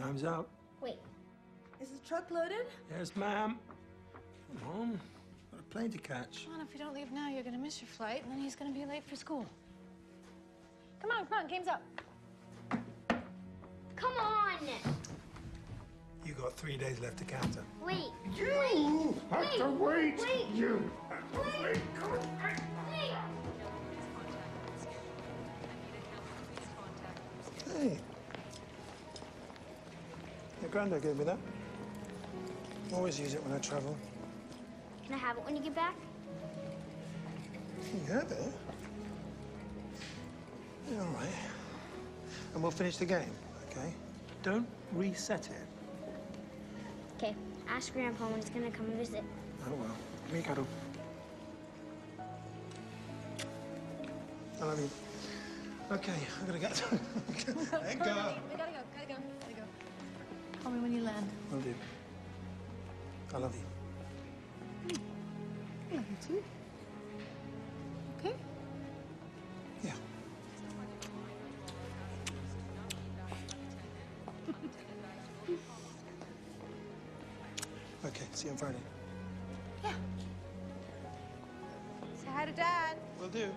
Time's up. Wait, Is the truck loaded? Yes, ma'am. Come on. Got a plane to catch. Come on, if you don't leave now, you're gonna miss your flight, and then he's gonna be late for school. Come on, come on, game's up. come on! You got three days left to counter. Wait, You have to wait. wait. You have to wait. Come wait! Your granddad gave me that. Always use it when I travel. Can I have it when you get back? You have it? Yeah, all right. And we'll finish the game, okay? Don't reset it. Okay, ask Grandpa when he's gonna come and visit. Oh, well. Me cuddle. I love you. Okay, I'm gonna get. Let go. We gotta go, gotta go, gotta go. Call me when you land. Will do. I love you. Hmm. I love you too. Okay? Yeah. Okay, see you on Friday. Yeah. Say hi to Dad. Will do.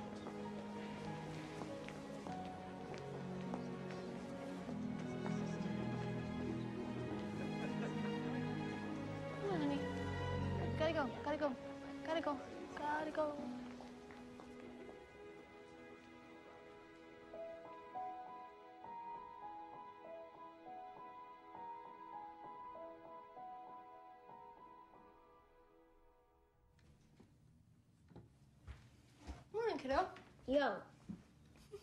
Kiddo. Yo.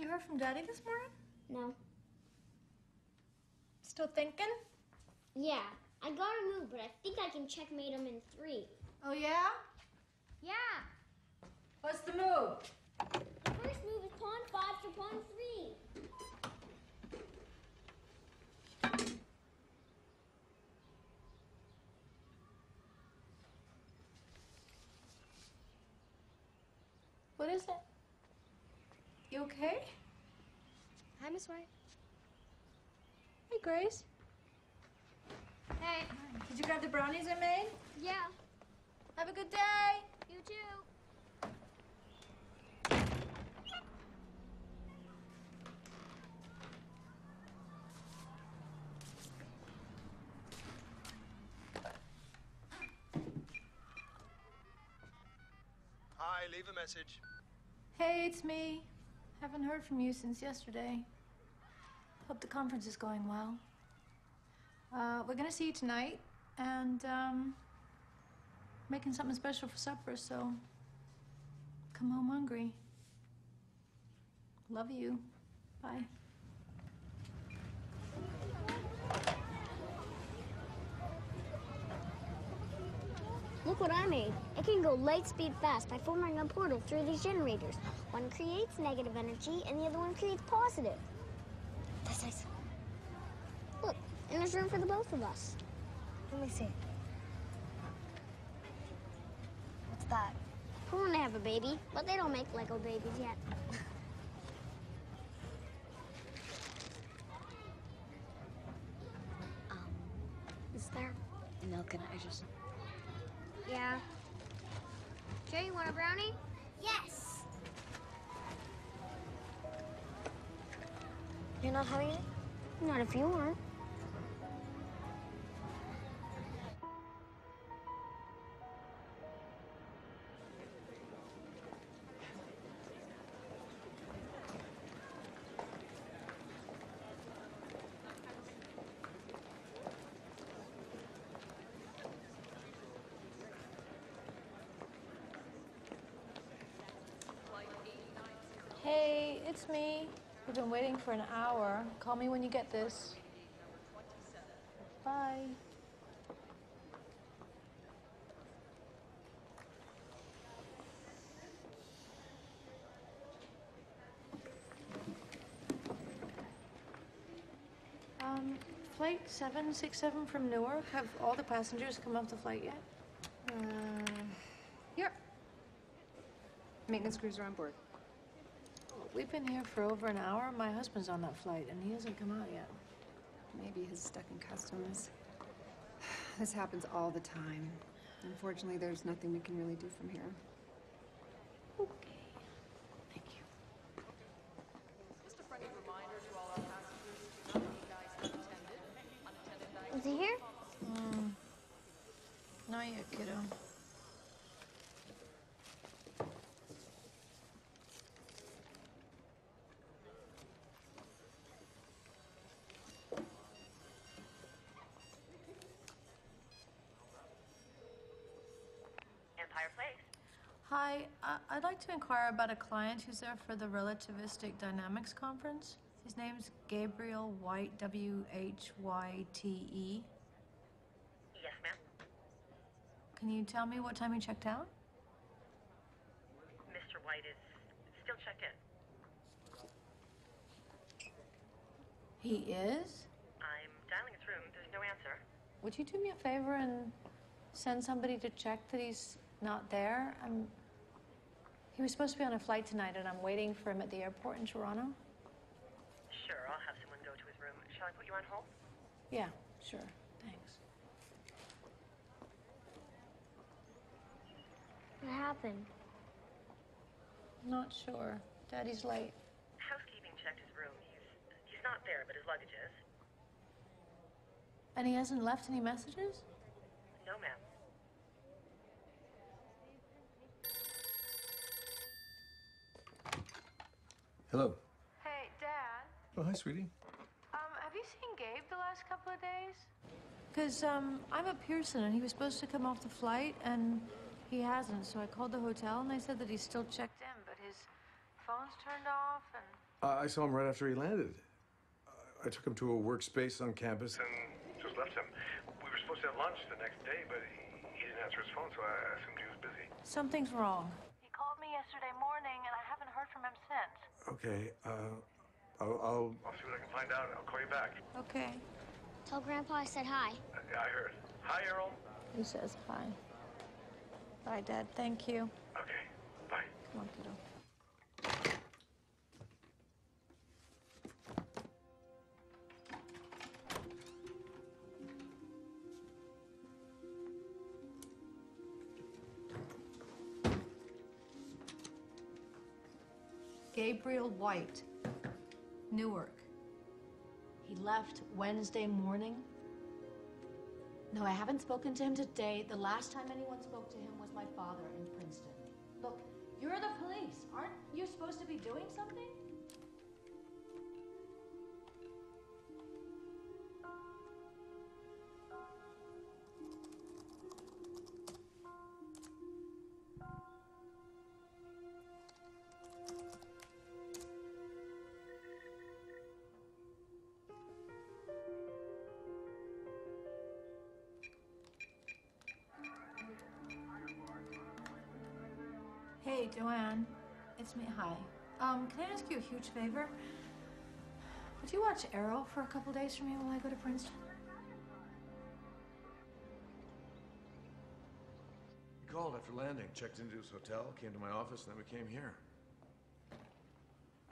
You heard from Daddy this morning? No. Still thinking? Yeah, I gotta move, but I think I can checkmate him in three. Oh, yeah? Yeah. What's the move? The first move is pawn five to pawn three. What is it? You okay? Hi, Miss White. Hey, Grace. Hey. Did you grab the brownies I made? Yeah. Have a good day. You too. Leave a message. Hey, it's me. Haven't heard from you since yesterday. Hope the conference is going well. Uh, we're gonna see you tonight, and um, making something special for supper. So come home hungry. Love you. Bye. Look what I made. It can go light speed fast by forming a portal through these generators. One creates negative energy and the other one creates positive. That's nice. Look, and there's room for the both of us. Let me see. What's that? We want to have a baby, but they don't make Lego babies yet. Um, is there milk it? I just. Yeah. Jay, you want a brownie? Yes. You're not having it? Not if you aren't. Me. We've been waiting for an hour. Call me when you get this. Bye. Um, flight 767 from Newark. Have all the passengers come off the flight yet? Uh, yep. Maintenance crews are on board. We've been here for over an hour. My husband's on that flight, and he hasn't come out yet. Maybe he's stuck in customs. This happens all the time. Unfortunately, there's nothing we can really do from here. Okay. Thank you. Was he here? Not yet, kiddo. Empire Place. Hi, I'd like to inquire about a client who's there for the Relativistic Dynamics Conference. His name's Gabriel White, W H Y T E. Yes, ma'am. Can you tell me what time he checked out? Mr. White is still checked in. He is? I'm dialing his room. There's no answer. Would you do me a favor and send somebody to check that he's not there? I'm. He was supposed to be on a flight tonight, and I'm waiting for him at the airport in Toronto. Sure, I'll have someone go to his room. Shall I put you on hold? Yeah, sure. Thanks. What happened? Not sure. Daddy's late. Housekeeping checked his room. He's he's not there, but his luggage is. And he hasn't left any messages? No, ma'am. Hello. Hey, Dad. Oh, hi, sweetie. Um, have you seen Gabe the last couple of days? Because, um, I'm at Pearson and he was supposed to come off the flight and he hasn't. So I called the hotel and they said that he's still checked in, but his phone's turned off and. Uh, I saw him right after he landed. Uh, I took him to a workspace on campus. And just left him. We were supposed to have lunch the next day, but he, he didn't answer his phone, so I assumed he was busy. Something's wrong. He called me yesterday morning and I haven't heard from him since. Okay, uh, I'll, I'll. I'll see what I can find out. I'll call you back. Okay. Tell Grandpa I said hi. Uh, yeah, I heard. Hi, Errol. He says hi. Bye, Dad. Thank you. Okay, bye. Come on, kiddo. Gabriel White, Newark. He left Wednesday morning. No, I haven't spoken to him today. The last time anyone spoke to him was my father in Princeton. Look, you're the police. Aren't you supposed to be doing something? Joanne. It's me. Hi. Um, can I ask you a huge favor? Would you watch Errol for a couple days for me while I go to Princeton? He called after landing, checked into his hotel, came to my office, and then we came here.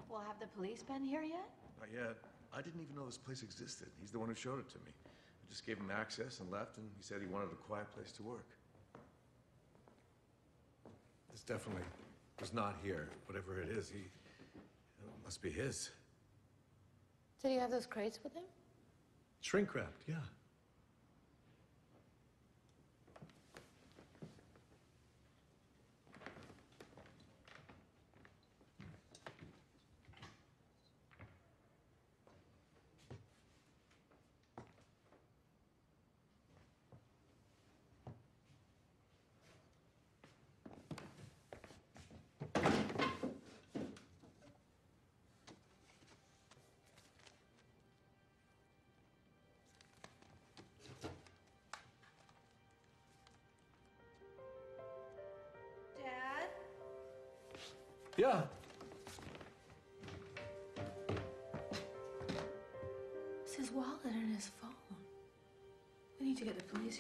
Well, have the police been here yet? Not yet. I didn't even know this place existed. He's the one who showed it to me. I just gave him access and left, and he said he wanted a quiet place to work. This definitely was not here. Whatever it is, he. It must be his. Did he have those crates with him? Shrink wrapped, yeah.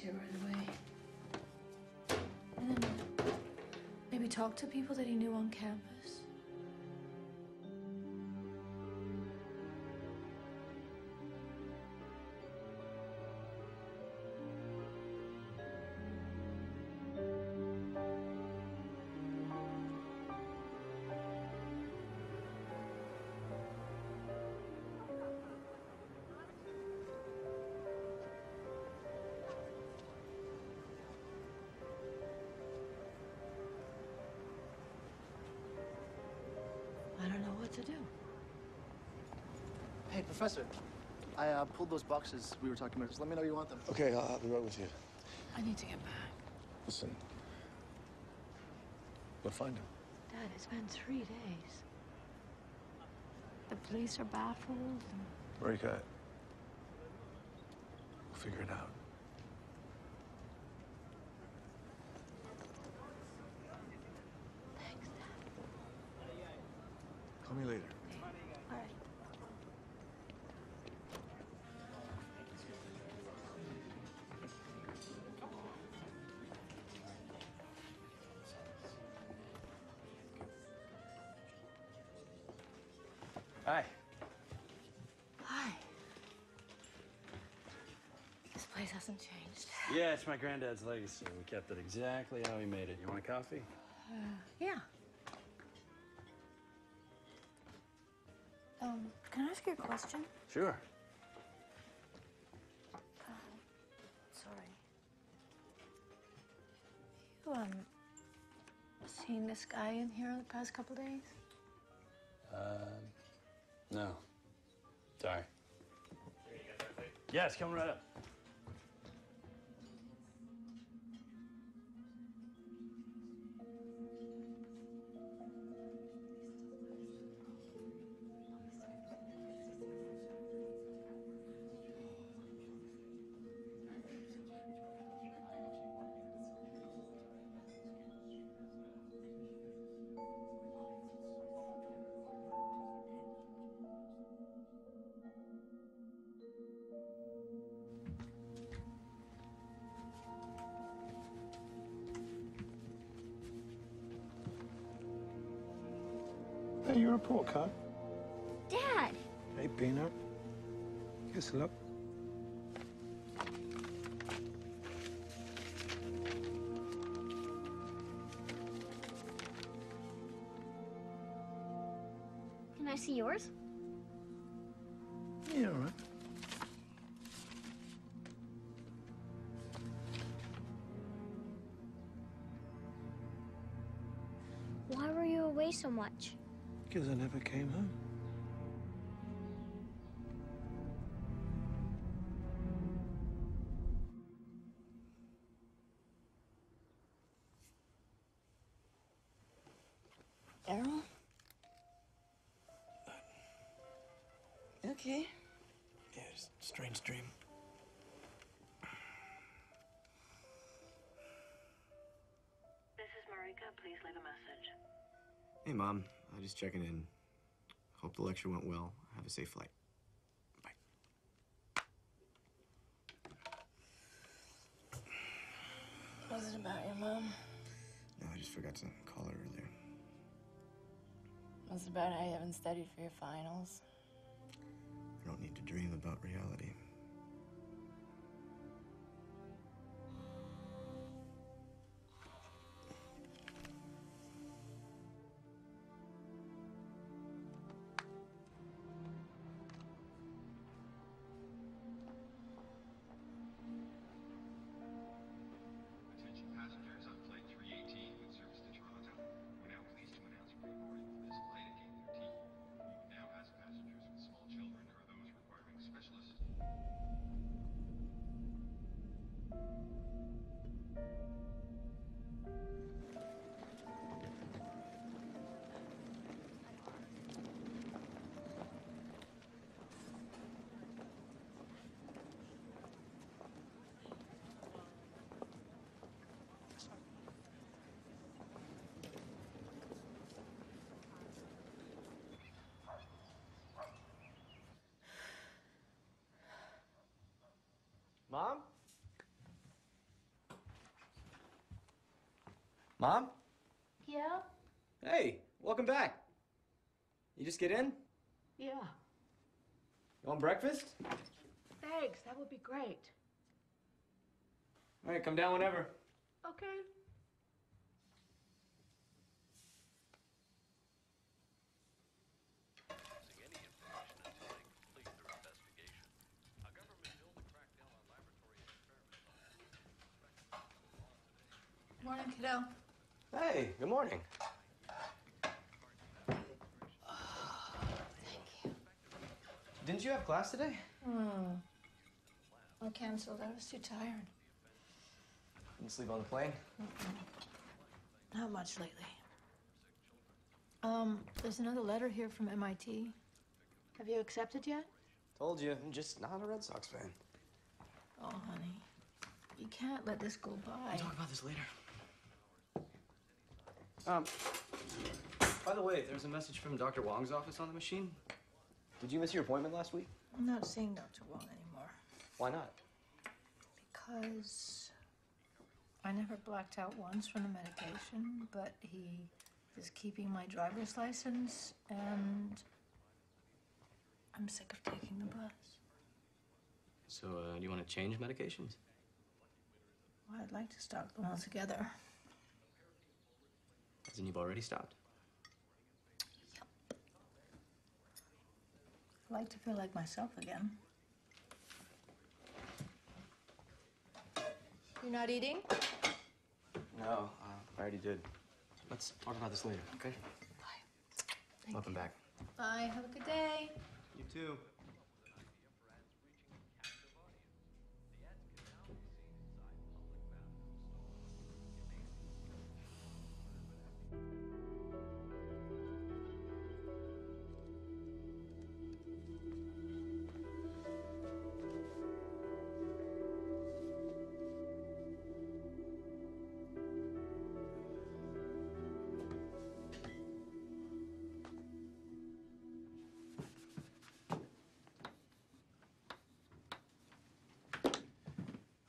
Here right away. And then maybe talk to people that he knew on campus. Professor. I uh, pulled those boxes we were talking about. Just let me know you want them. Okay, I'll, I'll be right with you. I need to get back. Listen. We'll find him. Dad, it's been three days. The police are baffled. And... Marika, we'll figure it out. Thanks, Dad. Call me later. Hi. Hi. This place hasn't changed. Yeah, it's my granddad's legacy. We kept it exactly how he made it. You want a coffee? Uh, yeah. Um, can I ask you a question? Sure. Sorry. You, um, seen this guy in here the past couple days? Um, no. Sorry. It's coming right up. Hey, your report card. Dad! Hey, Peanut. Guess luck. Can I see yours? Yeah, all right. Why were you away so much? Because I never came home. Errol? Okay. Yeah, it's a strange dream. This is Marika. Please leave a message. Hey, Mom. I'm just checking in. Hope the lecture went well. Have a safe flight. Bye. Was it about your mom? No, I just forgot to call her earlier. What's it about how you haven't studied for your finals? I don't need to dream about reality. Mom? Mom? Yeah? Hey, welcome back. You just get in? Yeah. You want breakfast? Thanks. That would be great. All right, come down whenever. Okay. Morning, kiddo. Hey, good morning. Didn't you have class today? Hmm. I canceled. I was too tired. Didn't sleep on the plane? Not much lately. Um, there's another letter here from MIT. Have you accepted yet? Told you, I'm just not a Red Sox fan. Oh, honey. You can't let this go by. We'll talk about this later. Um, by the way, there's a message from Dr. Wong's office on the machine. Did you miss your appointment last week? I'm not seeing Dr. Wong anymore Why not? because I never blacked out once from the medication, but he is keeping my driver's license, and I'm sick of taking the bus. So, uh, do you want to change medications? Well, I'd like to stop them altogether. As in you've already stopped? I'd like to feel like myself again. You're not eating? No, uh, I already did. Let's talk about this later, okay? Bye. Thank Welcome back. Bye. Have a good day. You too.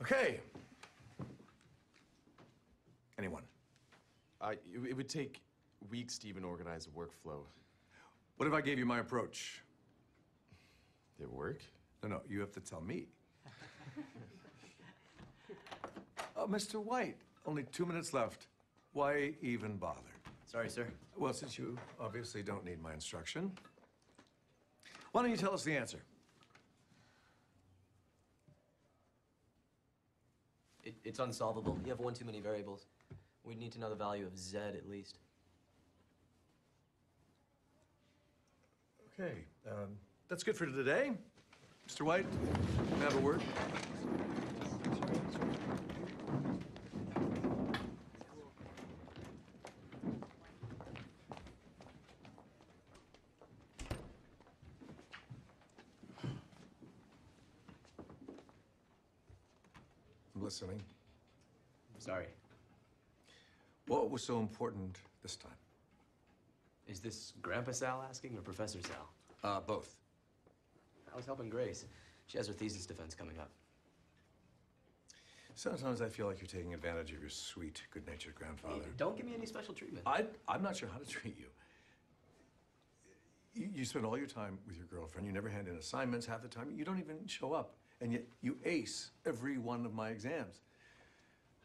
Okay. Anyone? Uh, it, it would take weeks to even organize a workflow. What if I gave you my approach? Did it work? No, no, you have to tell me. Uh, Mr. White, only two minutes left. Why even bother? Sorry, sir. Well, since you obviously don't need my instruction, why don't you tell us the answer? It, it's unsolvable. You have one too many variables. We'd need to know the value of Z at least. Okay, um, that's good for today. Mr. White, have a word? I'm listening. Sorry. What was so important this time? Is this Grandpa Sal asking or Professor Sal? Uh, both. I was helping Grace. She has her thesis defense coming up. Sometimes I feel like you're taking advantage of your sweet, good-natured grandfather. Don't give me any special treatment. I, I'm not sure how to treat you. you. You spend all your time with your girlfriend. You never hand in assignments half the time. You don't even show up. And yet you ace every one of my exams.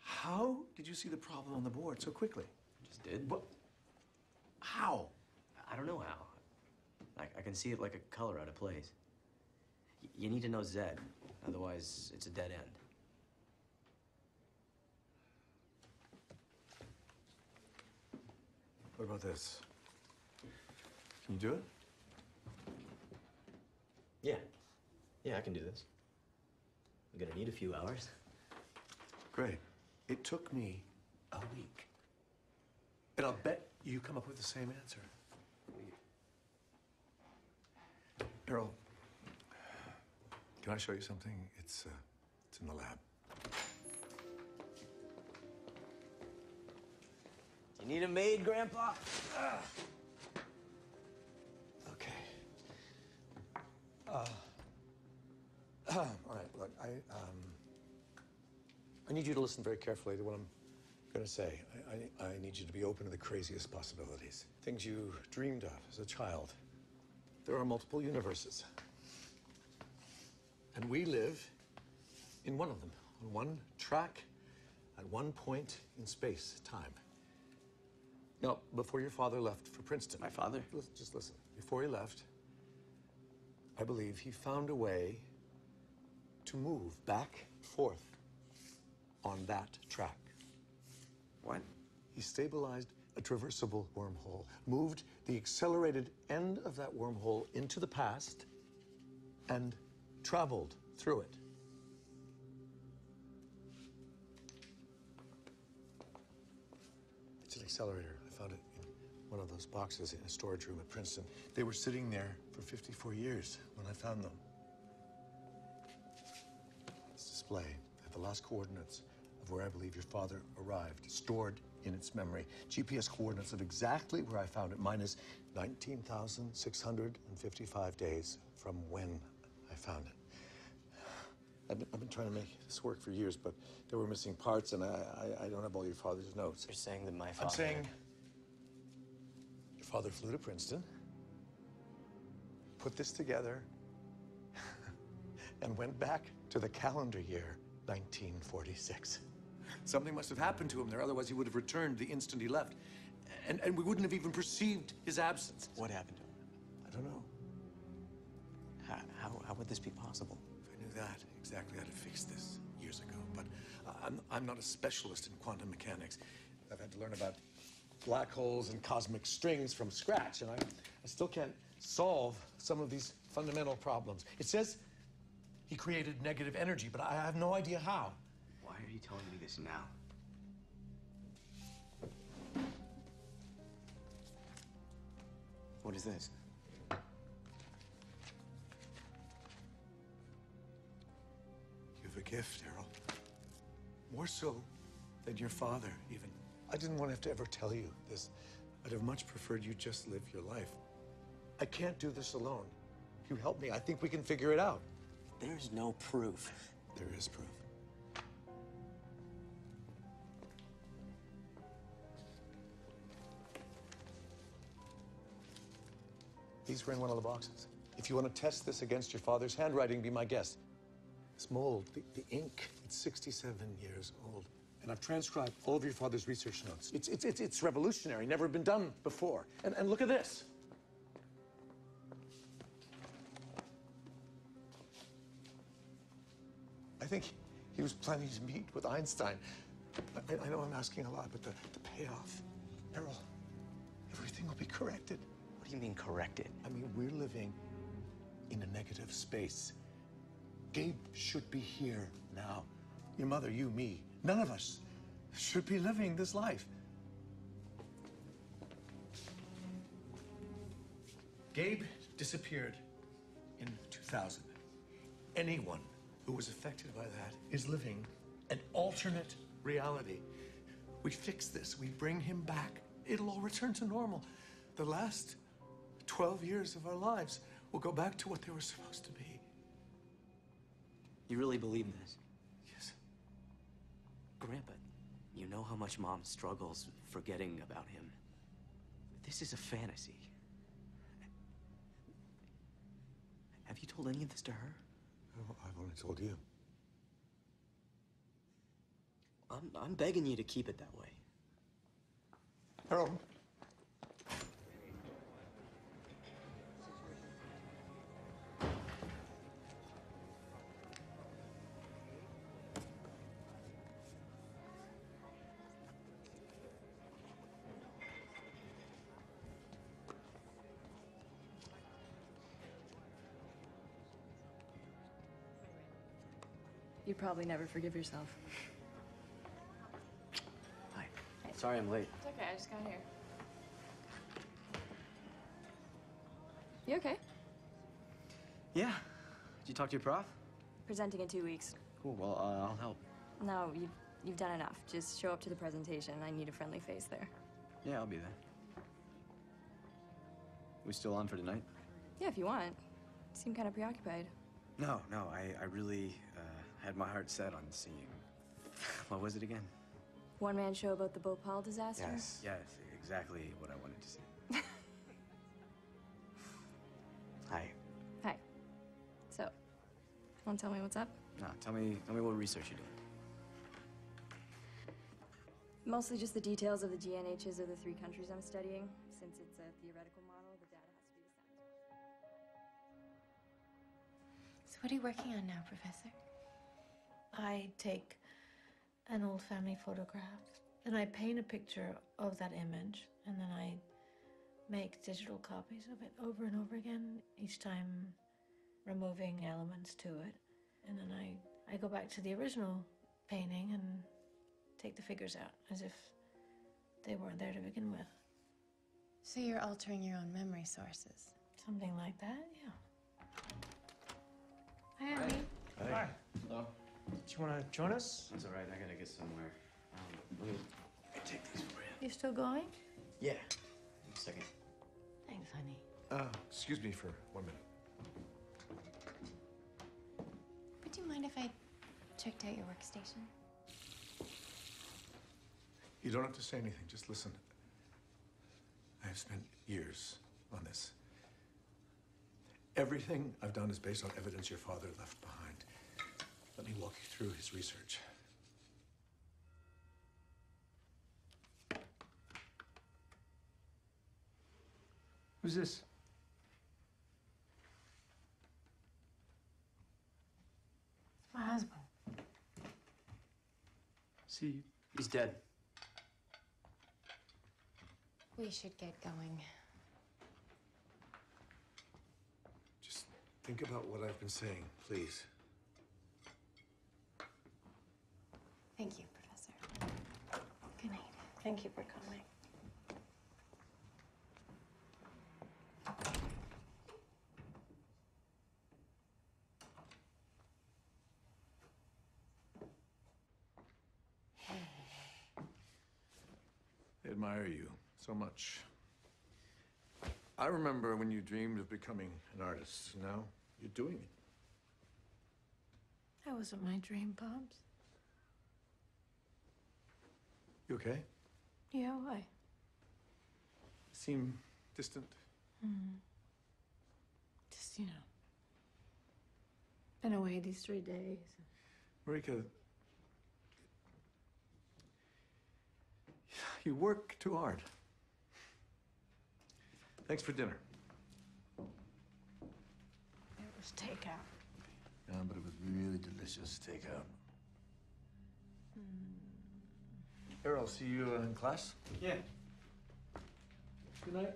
How did you see the problem on the board so quickly? Just did. What? How? I don't know how. I, I can see it like a color out of place. Y- you need to know Z, otherwise it's a dead end. What about this? Can you do it? Yeah. Yeah, I can do this. I'm gonna need a few hours. Great. It took me a week. And I'll bet you come up with the same answer. Errol, can I show you something? It's, uh, it's in the lab. Do you need a maid, Grandpa? Okay. Uh, all right, look, I, um, need you to listen very carefully to what I'm going to say. I, I, I need you to be open to the craziest possibilities. Things you dreamed of as a child. There are multiple universes. And we live in one of them, on one track, at one point in space, time. Now, before your father left for Princeton. My father? Just listen. Before he left, I believe he found a way to move back forth on that track. What? He stabilized a traversable wormhole, moved the accelerated end of that wormhole into the past, and traveled through it. It's an accelerator. I found it in one of those boxes in a storage room at Princeton. They were sitting there for 54 years when I found them. This display had the last coordinates of where I believe your father arrived, stored in its memory. GPS coordinates of exactly where I found it, minus 19,655 days from when I found it. I've been, I've been trying to make this work for years, but there were missing parts, and I, I, I don't have all your father's notes. You're saying that my father... I'm saying your father flew to Princeton, put this together, and went back to the calendar year 1946. Something must have happened to him there, otherwise he would have returned the instant he left. And, and we wouldn't have even perceived his absence. What happened to him? I don't know. How, how, how would this be possible? If I knew that, exactly, I'd have fixed this years ago. But I'm, I'm not a specialist in quantum mechanics. I've had to learn about black holes and cosmic strings from scratch, and I, I still can't solve some of these fundamental problems. It says he created negative energy, but I have no idea how. Why are you telling me this now? What is this? You have a gift, Errol. More so than your father, even. I didn't want to have to ever tell you this. I'd have much preferred you just live your life. I can't do this alone. You help me. I think we can figure it out. There's no proof. There is proof. These were in one of the boxes. If you want to test this against your father's handwriting, be my guest. This mold, the, the ink, it's 67 years old. And I've transcribed all of your father's research notes. It's, it's, it's, it's revolutionary, never been done before. And, and look at this. Think he was planning to meet with Einstein. I, I know I'm asking a lot, but the, the payoff, Errol, everything will be corrected. What do you mean corrected? I mean, we're living in a negative space. Gabe should be here now. Your mother, you, me, none of us should be living this life. Gabe disappeared in 2000. Anyone who was affected by that is living an alternate reality. We fix this, we bring him back. It'll all return to normal. The last 12 years of our lives will go back to what they were supposed to be. You really believe this? Yes. Grandpa, you know how much Mom struggles forgetting about him. This is a fantasy. Have you told any of this to her? I've only told you. I'm, I'm begging you to keep it that way. Harold. You'd probably never forgive yourself. Hi. Sorry I'm late. It's okay, I just got here. You okay? Yeah. Did you talk to your prof? Presenting in two weeks. Cool. Well, uh, I'll help. No, you've, you've done enough. Just show up to the presentation. I need a friendly face there. Yeah, I'll be there. We still on for tonight? Yeah, if you want. You seem kind of preoccupied. No, no. I, I really uh, had my heart set on seeing. What was it again? One man show about the Bhopal disaster? Yes. Yes, exactly what I wanted to see. Hi. Hi. So, want to tell me what's up? No, tell me, tell me what research you're doing. Mostly just the details of the GNHs of the three countries I'm studying. Since it's a theoretical model, the data has to be the same. So, what are you working on now, Professor? I take an old family photograph and I paint a picture of that image and then I make digital copies of it over and over again, each time removing elements to it. And then I, I go back to the original painting and take the figures out as if they weren't there to begin with. So you're altering your own memory sources. Something like that, yeah. Hi, Andy. Hi. Hello. Do you want to join us? That's all right. I gotta get somewhere. Um, let me take these for you. You still going? Yeah. A second. Thanks, honey. Uh, excuse me for one minute. Would you mind if I checked out your workstation? You don't have to say anything, just listen. I have spent years on this. Everything I've done is based on evidence your father left behind. Let me walk you through his research. Who's this? It's My husband. See, He's dead. We should get going. Just think about what I've been saying, please. Thank you, Professor. Good night. Thank you for coming. I admire you so much. I remember when you dreamed of becoming an artist. Now you're doing it. That wasn't my dream, Pops. You okay? Yeah, why? Seem distant. Hmm. Just, you know. Been away these three days. Marika, you work too hard. Thanks for dinner. It was takeout. Yeah, but it was really delicious takeout. Errol, see you uh, in class? Yeah. Good night.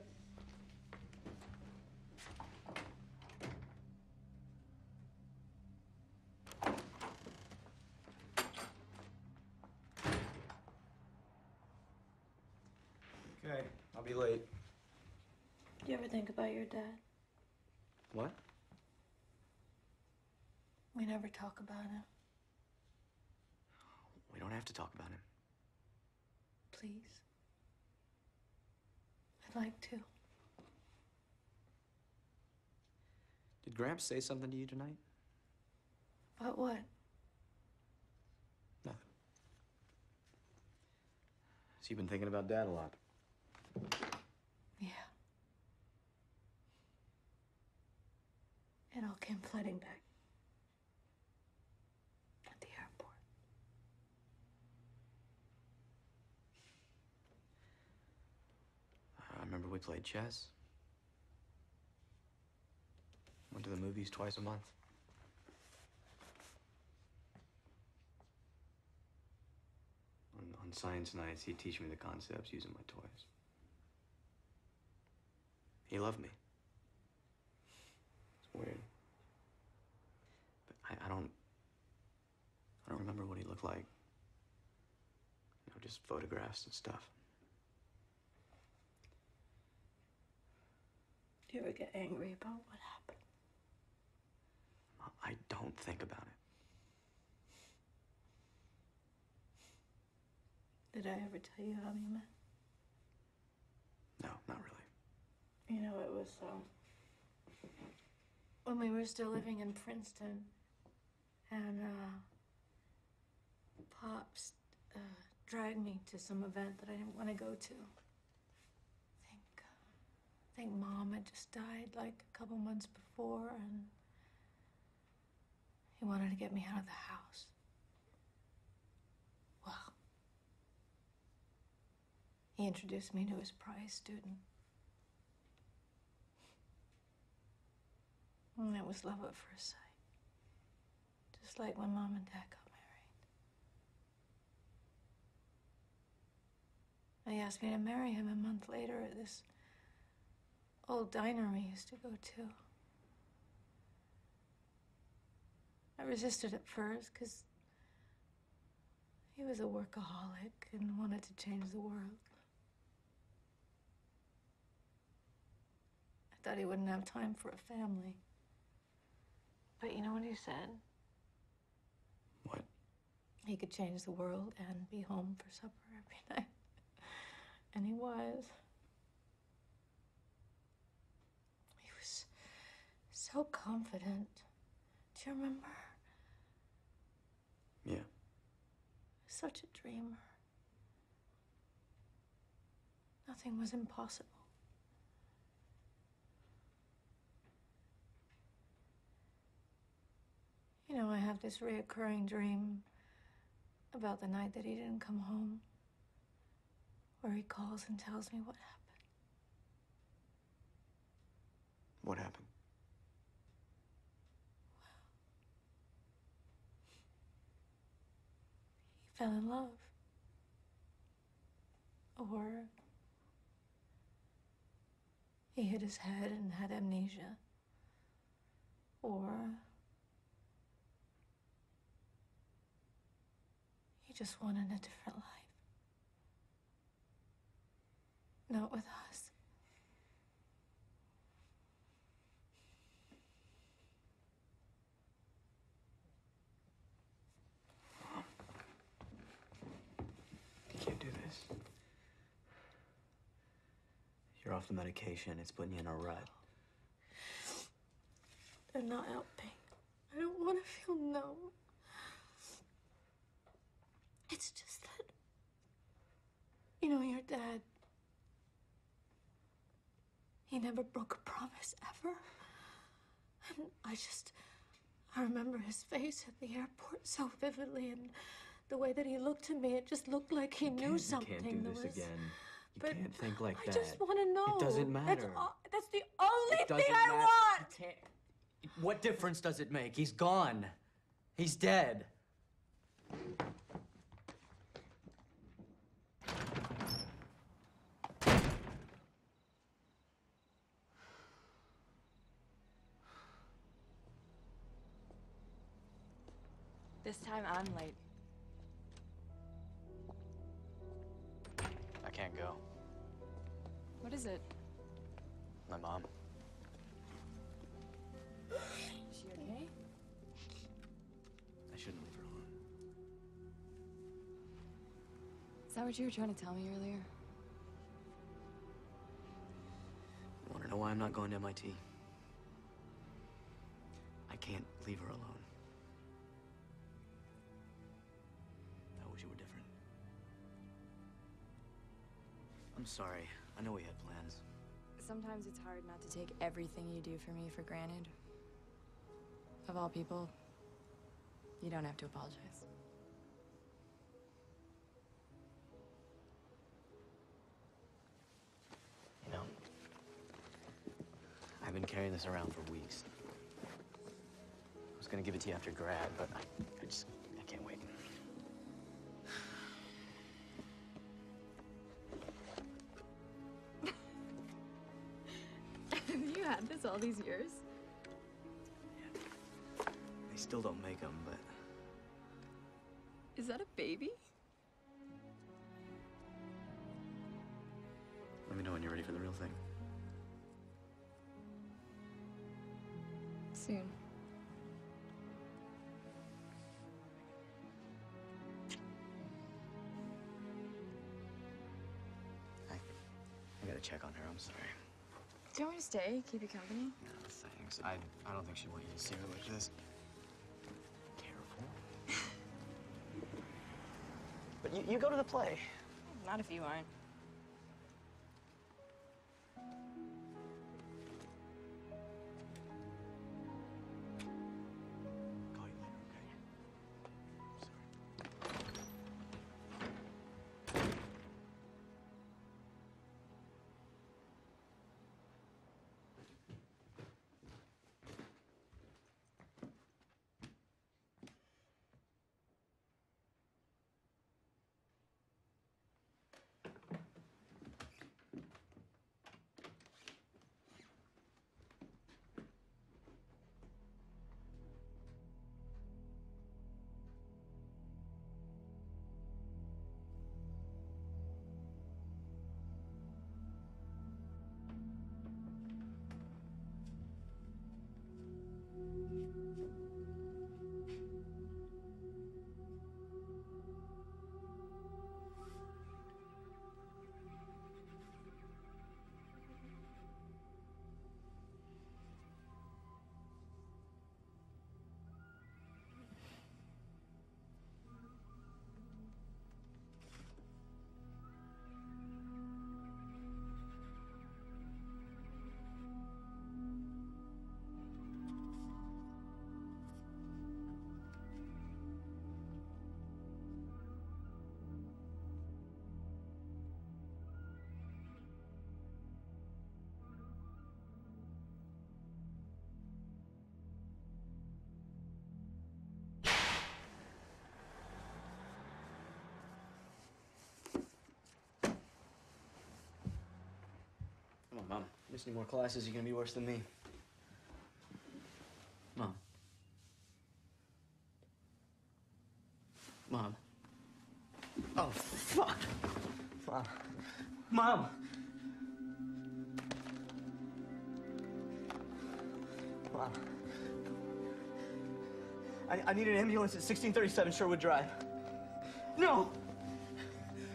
Okay. I'll be late. Do you ever think about your dad? What? We never talk about him. We don't have to talk about him. Please. I'd like to. Did Gramps say something to you tonight? About what? Nothing. So you've been thinking about Dad a lot. Yeah. It all came flooding back. At the airport. I remember we played chess. Went to the movies twice a month. On, on science nights, he'd teach me the concepts using my toys. He loved me. It's weird. But I, I don't. I don't remember what he looked like. You know, just photographs and stuff. You ever get angry about what happened? I don't think about it. Did I ever tell you how we met? No, not really. You know, it was um, when we were still living in Princeton, and uh, Pops uh, dragged me to some event that I didn't want to go to. I think, Mom had just died like a couple months before, and he wanted to get me out of the house. Well, he introduced me to his prize student. And it was love at first sight. Just like when mom and dad got married. He asked me to marry him a month later at this old diner we used to go to. I resisted at first because he was a workaholic and wanted to change the world. I thought he wouldn't have time for a family. But you know what he said? What? He could change the world and be home for supper every night. And he was. He was so confident. Do you remember? Yeah. Such a dreamer. Nothing was impossible. You know, I have this reoccurring dream about the night that he didn't come home, where he calls and tells me what happened. What happened? He fell in love. Or he hit his head and had amnesia. Or he just wanted a different life. Not with us. You can't do this. You're off the medication. It's putting you in a rut. They're not helping. I don't want to feel numb. It's just that, you know, your dad, he never broke a promise ever. And I just, I remember his face at the airport so vividly and the way that he looked at me, it just looked like he knew something. You can't do this was- again. You but can't think like I that. just want to know. It doesn't matter. That's, all, that's the only thing I matter. want. What difference does it make? He's gone. He's dead. This time I'm late. Is that what you were trying to tell me earlier? Want to know why I'm not going to MIT? I can't leave her alone. I wish it were different. I'm sorry. I know we had plans. Sometimes it's hard not to take everything you do for me for granted. Of all people, you don't have to apologize. Carrying this around for weeks. I was gonna give it to you after grad, but I, I just, I can't wait. Have you had this all these years? They still don't make them, but Is that a baby? let me know when you're ready for the real thing. Soon. I gotta check on her. I'm sorry. Do you want me to stay? Keep you company? No, thanks. I, I don't think she'd want you to see her like this. Careful. But you, you go to the play. Not if you aren't. On, Mom. Miss any more classes, you're gonna be worse than me. Mom. Mom. Oh, fuck! Mom. Mom! Mom. I, I need an ambulance at 1637 Sherwood Drive. No!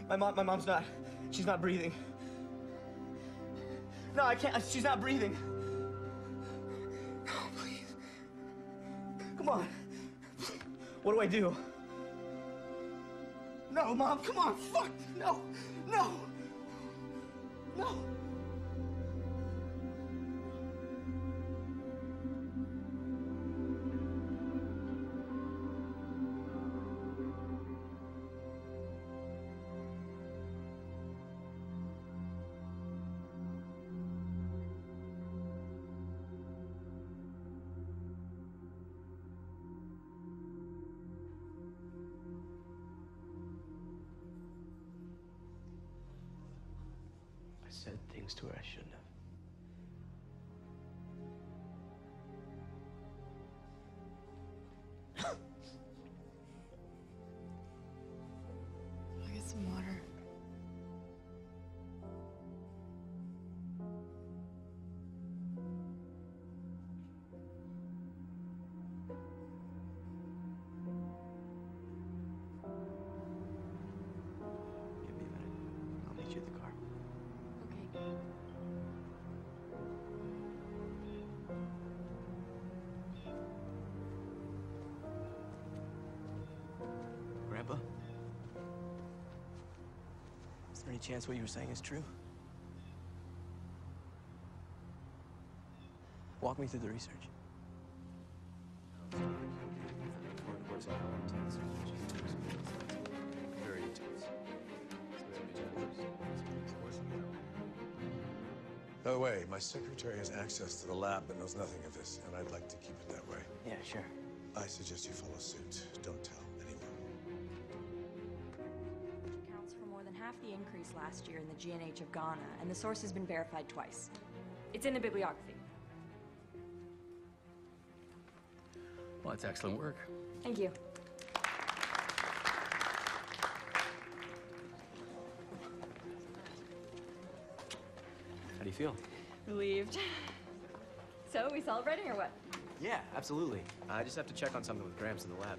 My mom, my mom's not. She's not breathing. No, I can't. She's not breathing. No, please. Come on. What do I do? No, mom, come on. Fuck. No. No. Chance what you were saying is true? Walk me through the research. Very intense. By the way, my secretary has access to the lab but knows nothing of this, and I'd like to keep it that way. Yeah, sure. I suggest you follow suit. Don't tell last year in the GNH of Ghana, and the source has been verified twice. It's in the bibliography. Well, that's excellent work. Thank you. How do you feel? Relieved. So, we celebrating or what? Yeah, absolutely. I just have to check on something with Gramps in the lab.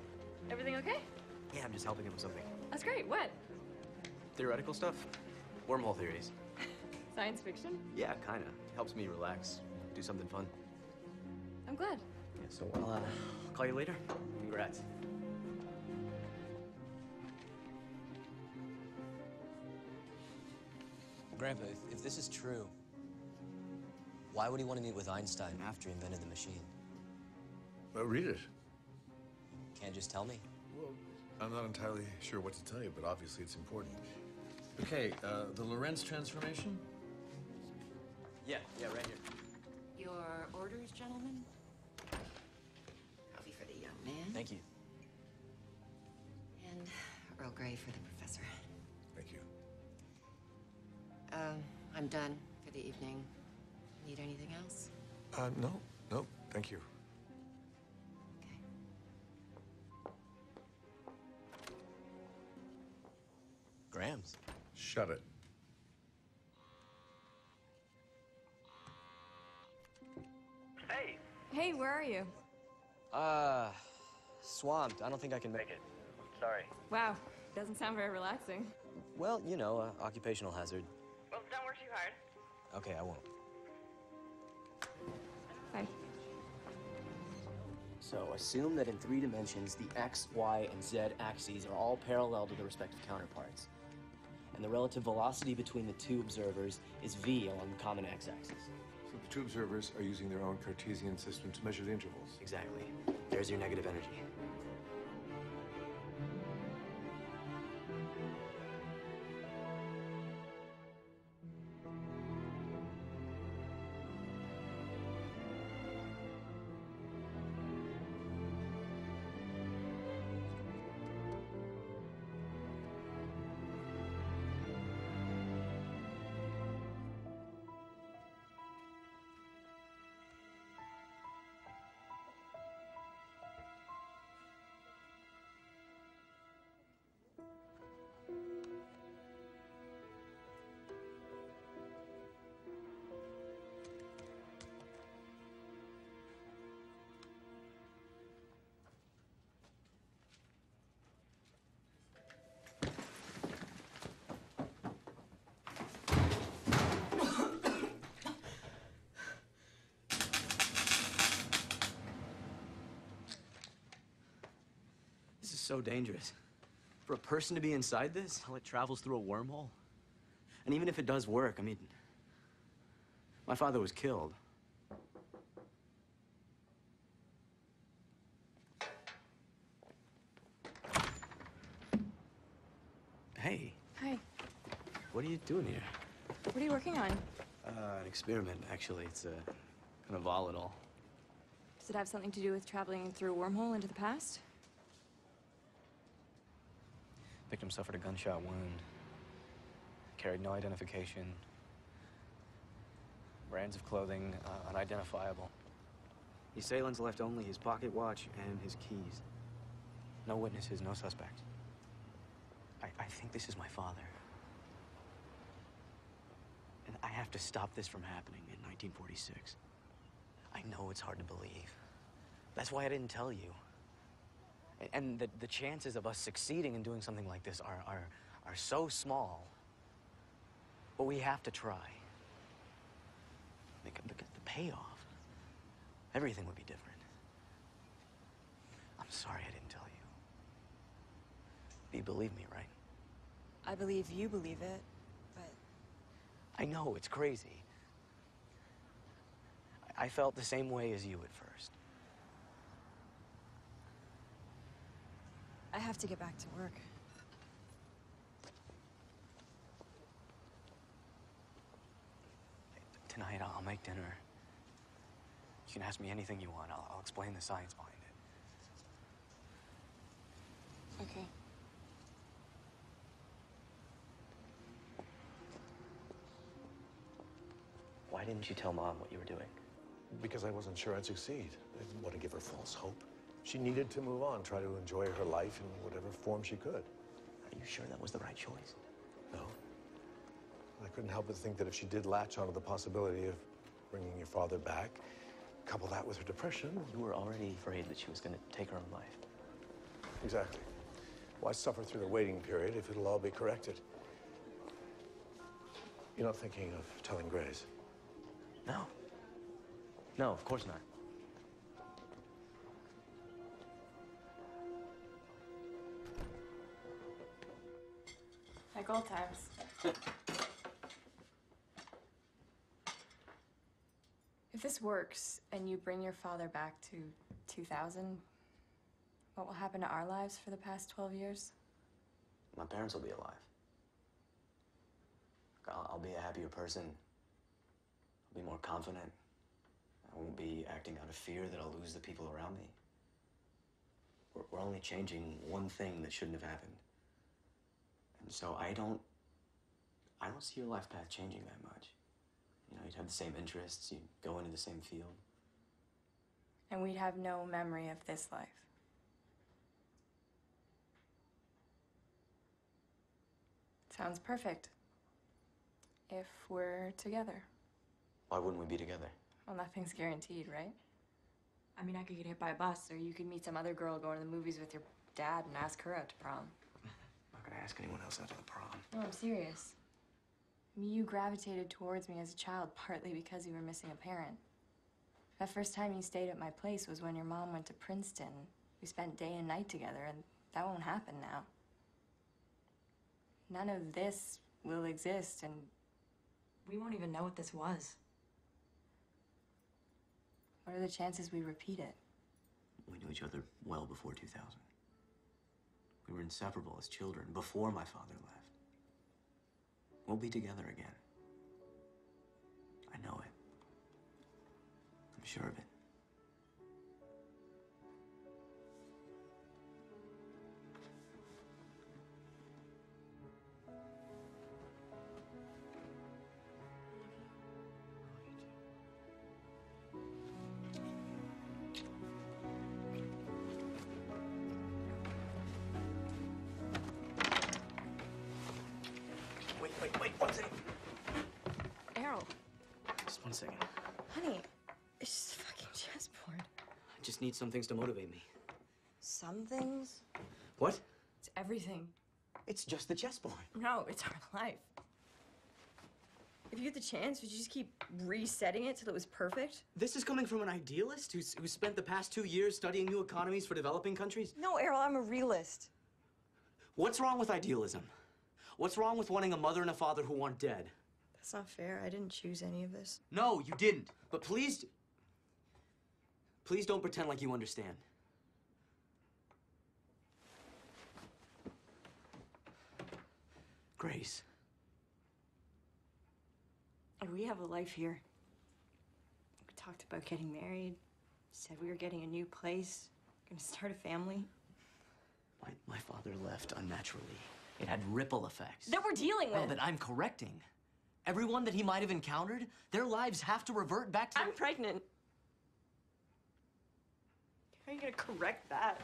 Everything okay? Yeah, I'm just helping him with something. That's great. What? Theoretical stuff? Wormhole theories. Science fiction? Yeah, kinda. Helps me relax, do something fun. I'm glad. Yeah, so I'll uh, call you later. Congrats. Grandpa, if, if this is true, why would he want to meet with Einstein after he invented the machine? Uh, read it. Can't just tell me. Well, I'm not entirely sure what to tell you, but obviously it's important. Okay, uh, the Lorentz transformation? Yeah, yeah, right here. Your orders, gentlemen? Coffee for the young man. Thank you. And Earl Grey for the professor. Thank you. Uh, I'm done for the evening. Need anything else? Uh, no, no, thank you. Grams. Shut it. Hey, Hey, where are you? Uh, swamped. I don't think I can make it. sorry. Wow, doesn't sound very relaxing. Well, you know, uh, occupational hazard. Well, don't work too hard. Okay, I won't. Bye. So assume that in three dimensions, the x, y, and z axes are all parallel to the respective counterparts. And the relative velocity between the two observers is v along the common x-axis. So the two observers are using their own Cartesian system to measure the intervals. Exactly. There's your negative energy. So dangerous. For a person to be inside this, how it travels through a wormhole. And even if it does work, I mean, my father was killed. Hey, Hi. what are you doing here? What are you working on? Uh, an experiment, actually. It's uh, kind of volatile. Does it have something to do with traveling through a wormhole into the past? Victim suffered a gunshot wound. Carried no identification. Brands of clothing uh, unidentifiable. The assailants left only his pocket watch and his keys. No witnesses, no suspects. I, I think this is my father. And I have to stop this from happening in 1946. I know it's hard to believe. That's why I didn't tell you. And the, the chances of us succeeding in doing something like this are, are, are so small. But we have to try. Look, look at the payoff. Everything would be different. I'm sorry I didn't tell you. You believe me, right? I believe you believe it, but I know, it's crazy. I, I felt the same way as you at first. I have to get back to work. Tonight, I'll I'll make dinner. You can ask me anything you want. I'll, I'll explain the science behind it. Okay. Why didn't you tell Mom what you were doing? Because I wasn't sure I'd succeed. I didn't want to give her false hope. She needed to move on, try to enjoy her life in whatever form she could. Are you sure that was the right choice? No. I couldn't help but think that if she did latch onto the possibility of bringing your father back, couple that with her depression. You were already afraid that she was going to take her own life. Exactly. Why suffer through the waiting period if it'll all be corrected? You're not thinking of telling Grace? No. No, of course not. Like old times. if this works and you bring your father back to 2000, what will happen to our lives for the past 12 years? My parents will be alive. I'll, I'll be a happier person. I'll be more confident. I won't be acting out of fear that I'll lose the people around me. We're, we're only changing one thing that shouldn't have happened. And so I don't, I don't see your life path changing that much. You know, you'd have the same interests, you'd go into the same field. And we'd have no memory of this life. Sounds perfect. If we're together. Why wouldn't we be together? Well, nothing's guaranteed, right? I mean, I could get hit by a bus, or you could meet some other girl going to the movies with your dad and ask her out to prom. Gonna ask anyone else out to the prom. No, I'm serious. I mean, you gravitated towards me as a child partly because you were missing a parent. That first time you stayed at my place was when your mom went to Princeton. We spent day and night together, and that won't happen now. None of this will exist, and we won't even know what this was. What are the chances we repeat it? We knew each other well before 2000. We were inseparable as children before my father left. We'll be together again. I know it. I'm sure of it. Just need some things to motivate me. Some things? What? It's everything. It's just the chessboard. No, it's our life. If you get the chance, would you just keep resetting it till it was perfect? This is coming from an idealist who's, who spent the past two years studying new economies for developing countries? No, Errol, I'm a realist. What's wrong with idealism? What's wrong with wanting a mother and a father who aren't dead? That's not fair. I didn't choose any of this. No, you didn't. But please. Please don't pretend like you understand. Grace. Oh, we have a life here. We talked about getting married, said we were getting a new place, gonna start a family. My, my father left unnaturally. It had ripple effects. That we're dealing Well, with. that I'm correcting. Everyone that he might have encountered, their lives have to revert back to. I'm pregnant. How are you gonna correct that?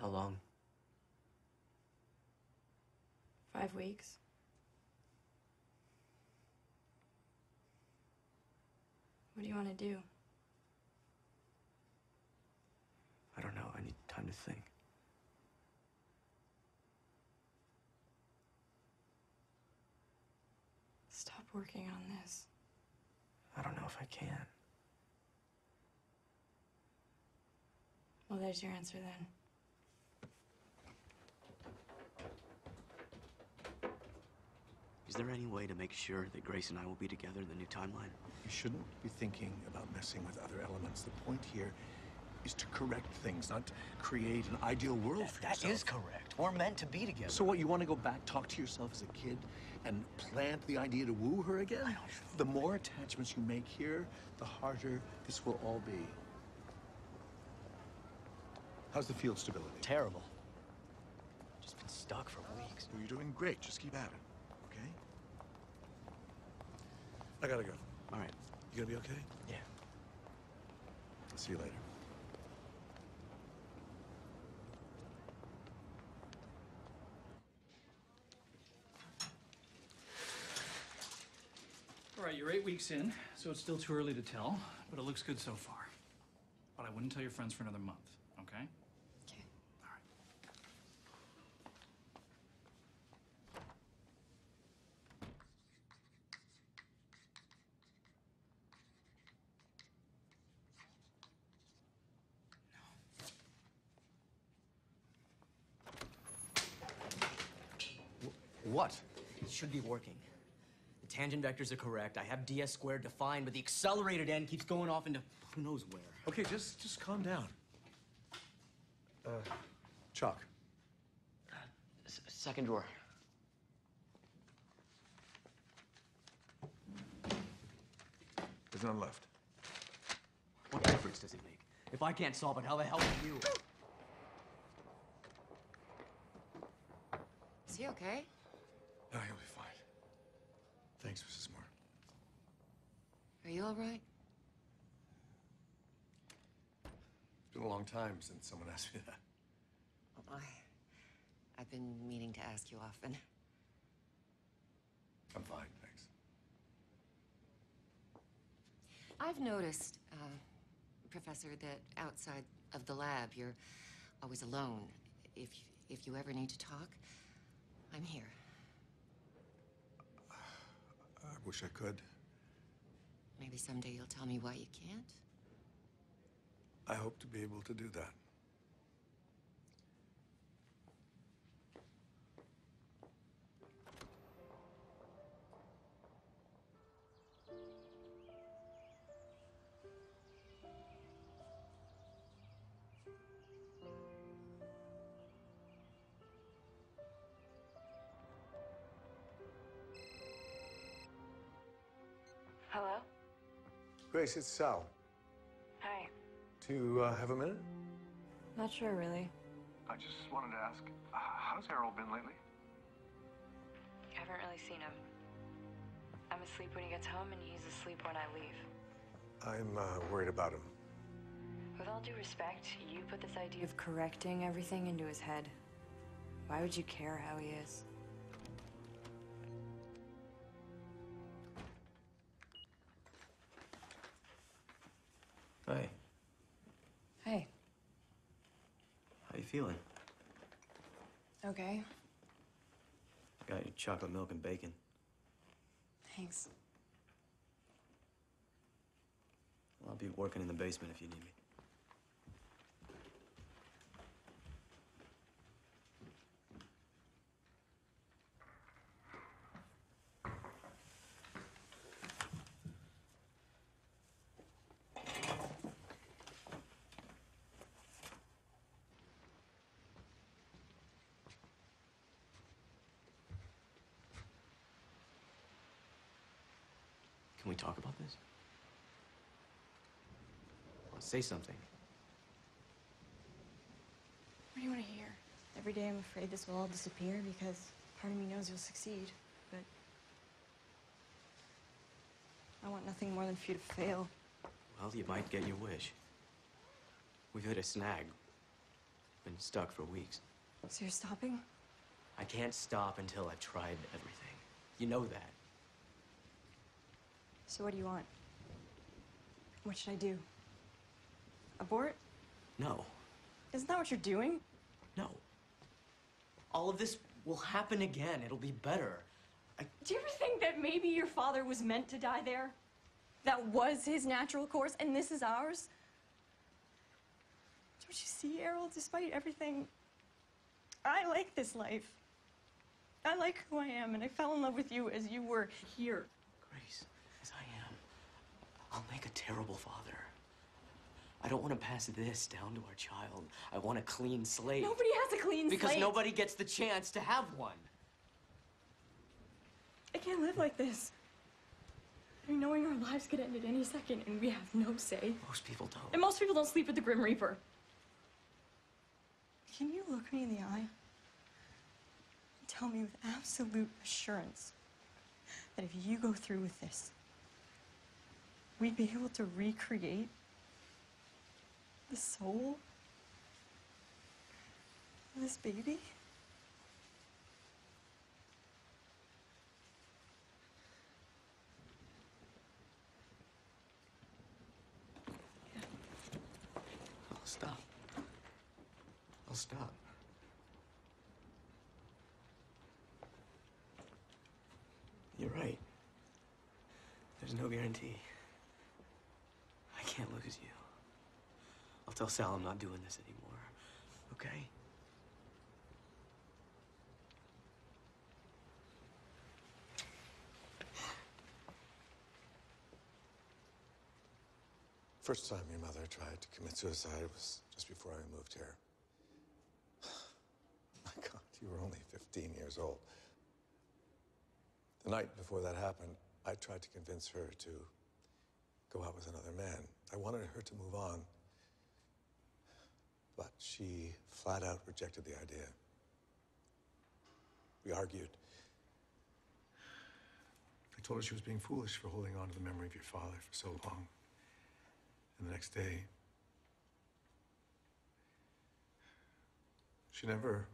How long? Five weeks. What do you want to do? I don't know. I need time to think. Stop working on this. I don't know if I can. Well, there's your answer then. There any way to make sure that Grace and I will be together in the new timeline? You shouldn't be thinking about messing with other elements. The point here is to correct things, not to create an ideal world for That yourself. is correct. We're meant to be together. So what, you want to go back, talk to yourself as a kid, and plant the idea to woo her again? The more attachments you make here, the harder this will all be. How's the field stability? Terrible. Just been stuck for weeks. Well, you're doing great. Just keep at it, okay? I gotta go. All right. You gonna be okay? Yeah. I'll see you later. All right, you're eight weeks in, so it's still too early to tell, but it looks good so far. But I wouldn't tell your friends for another month, okay? Okay. All right. What? It should be working. The tangent vectors are correct. I have ds squared defined, but the accelerated end keeps going off into who knows where. Okay, just just calm down. Uh, Chalk. S- second drawer. There's none left. What difference does it make? If I can't solve it, how the hell can you? Is he okay? No, he'll be fine. Thanks, Mrs. Moore. Are you all right? It's been a long time since someone asked me that. I, I've been meaning to ask you often. I'm fine, thanks. I've noticed, uh, Professor, that outside of the lab, you're always alone. If, if you ever need to talk, I'm here. I wish I could. Maybe someday you'll tell me why you can't. I hope to be able to do that. Grace, it's Sal. Hi. Do you uh, have a minute? Not sure, really. I just wanted to ask, uh, how's Errol been lately? I haven't really seen him. I'm asleep when he gets home, and he's asleep when I leave. I'm uh, worried about him. With all due respect, you put this idea of correcting everything into his head. Why would you care how he is? Hey, Hey. how you feeling? Okay. Got your chocolate milk and bacon. Thanks. I'll be working in the basement if you need me. Can we talk about this? Well, say something. What do you want to hear? Every day I'm afraid this will all disappear because part of me knows you'll succeed, but I want nothing more than for you to fail. Well, you might get your wish. We've hit a snag. Been stuck for weeks. So you're stopping? I can't stop until I've tried everything. You know that. So what do you want? What should I do? Abort? No. Isn't that what you're doing? No. All of this will happen again. It'll be better. Do you ever think that maybe your father was meant to die there? That was his natural course, and this is ours? Don't you see, Errol? Despite everything, I like this life. I like who I am, and I fell in love with you as you were here. Grace, I I'll make a terrible father. I don't want to pass this down to our child. I want a clean slate. Nobody has a clean because slate. Because nobody gets the chance to have one. I can't live like this. I mean, knowing our lives could end at any second, and we have no say. Most people don't. And most people don't sleep with the Grim Reaper. Can you look me in the eye and tell me with absolute assurance that if you go through with this, we'd be able to recreate the soul of this baby? I'll stop. I'll stop. You're right. There's no guarantee. Can't lose you. I'll tell Sal I'm not doing this anymore. Okay? First time your mother tried to commit suicide was just before I moved here. My God, you were only 15 years old. The night before that happened, I tried to convince her to go out with another man. I wanted her to move on, but she flat out rejected the idea. We argued. I told her she was being foolish for holding on to the memory of your father for so long. And the next day, she never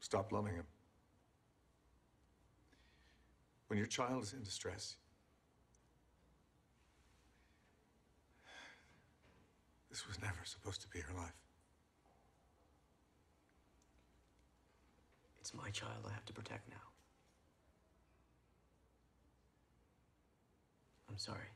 stopped loving him. When your child is in distress, this was never supposed to be her life. It's my child I have to protect now. I'm sorry.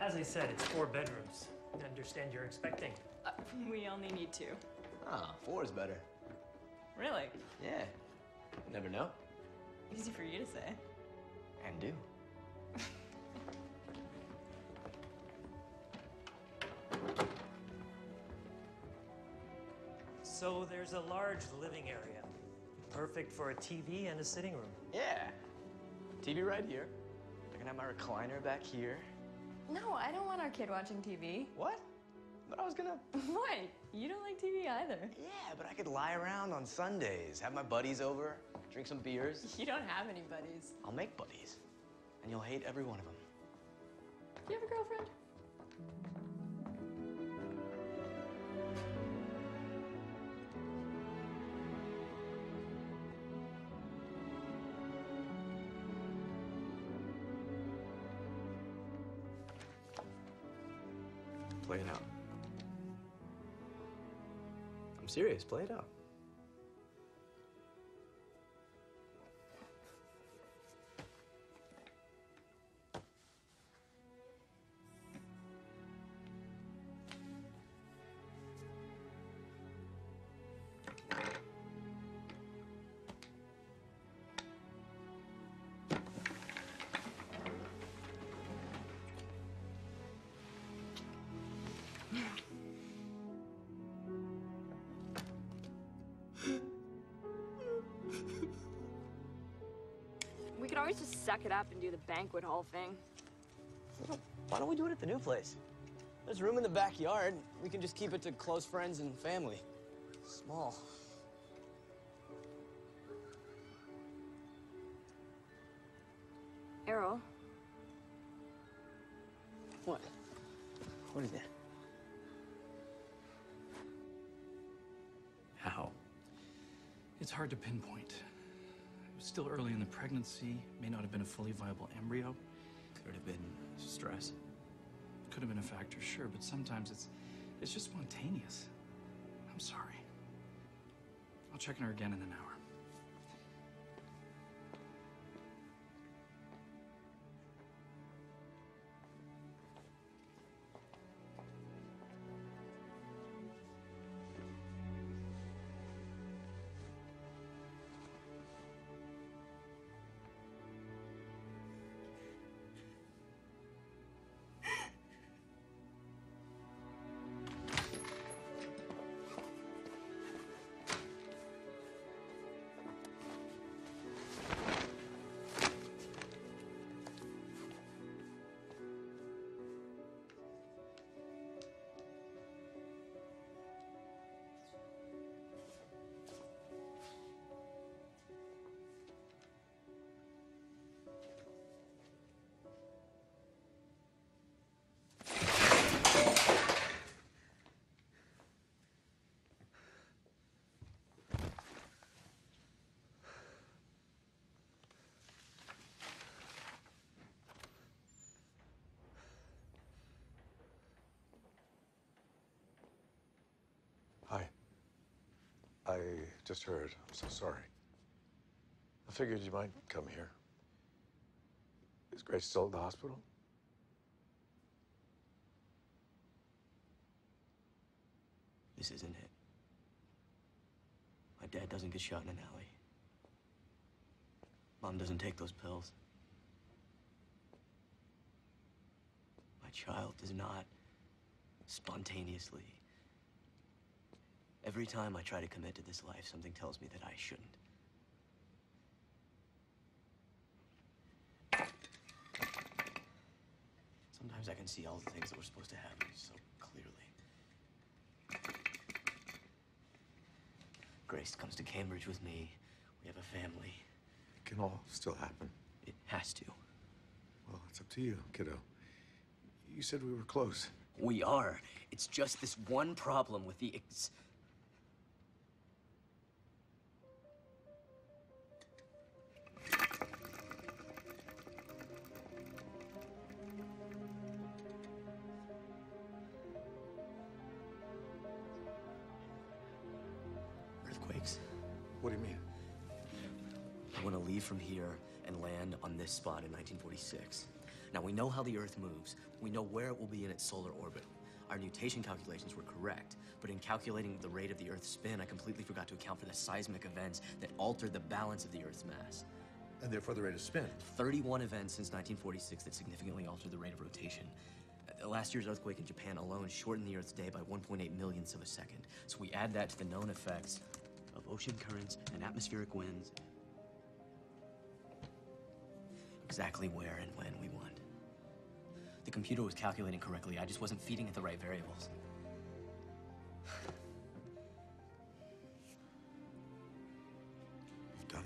As I said, it's four bedrooms. I understand you're expecting. Uh, we only need two. Ah, four is better. Really? Yeah. Never know. Easy for you to say. And do. So there's a large living area, perfect for a TV and a sitting room. Yeah. TV right here. I can have my recliner back here. No, I don't want our kid watching TV. What? But I was gonna. What? You don't like TV either. Yeah, but I could lie around on Sundays, have my buddies over, drink some beers. You don't have any buddies. I'll make buddies, and you'll hate every one of them. Do you have a girlfriend? Play it out. Serious. Play it out. Always just suck it up and do the banquet hall thing. Why don't we do it at the new place? There's room in the backyard. We can just keep it to close friends and family. Small. Errol, What? What is that? How? It's hard to pinpoint. Still early in the pregnancy, may not have been a fully viable embryo. Could have been stress. Could have been a factor, sure, but sometimes it's it's just spontaneous. I'm sorry. I'll check on her again in an hour. I just heard. I'm so sorry. I figured you might come here. Is Grace still at the hospital? This isn't it. My dad doesn't get shot in an alley. Mom doesn't take those pills. My child does not spontaneously. Every time I try to commit to this life, something tells me that I shouldn't. Sometimes I can see all the things that were supposed to happen so clearly. Grace comes to Cambridge with me. We have a family. It can all still happen. It has to. Well, it's up to you, kiddo. You said we were close. We are. It's just this one problem with the ex- this spot in 1946. Now, we know how the Earth moves. We know where it will be in its solar orbit. Our nutation calculations were correct, but in calculating the rate of the Earth's spin, I completely forgot to account for the seismic events that altered the balance of the Earth's mass. And therefore the rate of spin. 31 events since 1946 that significantly altered the rate of rotation. Uh, Last year's earthquake in Japan alone shortened the Earth's day by 1.8 millionths of a second. So we add that to the known effects of ocean currents and atmospheric winds. Exactly where and when we want. The computer was calculating correctly, I just wasn't feeding it the right variables. You've done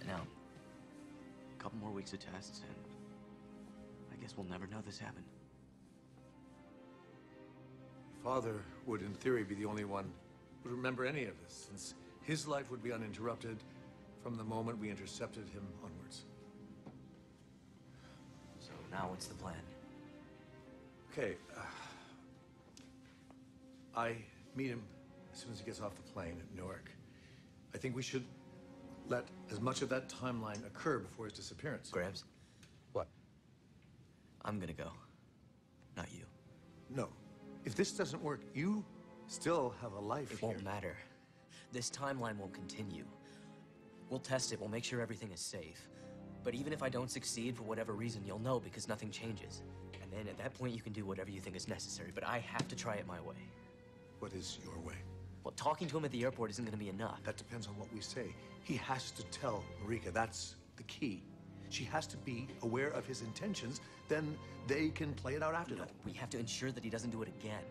it. Now, a couple more weeks of tests, and I guess we'll never know this happened. Father would, in theory, be the only one who would remember any of this, since his life would be uninterrupted from the moment we intercepted him onwards. So now what's the plan? Okay. Uh, I meet him as soon as he gets off the plane at Newark. I think we should let as much of that timeline occur before his disappearance. Grabs? What? I'm gonna go. Not you. No. If this doesn't work, you still have a life It won't matter. This timeline won't continue. We'll test it, we'll make sure everything is safe. But even if I don't succeed for whatever reason, you'll know because nothing changes. And then at that point, you can do whatever you think is necessary. But I have to try it my way. What is your way? Well, talking to him at the airport isn't gonna be enough. That depends on what we say. He has to tell Marika. That's the key. She has to be aware of his intentions. Then they can play it out after No, that. we have to ensure that he doesn't do it again.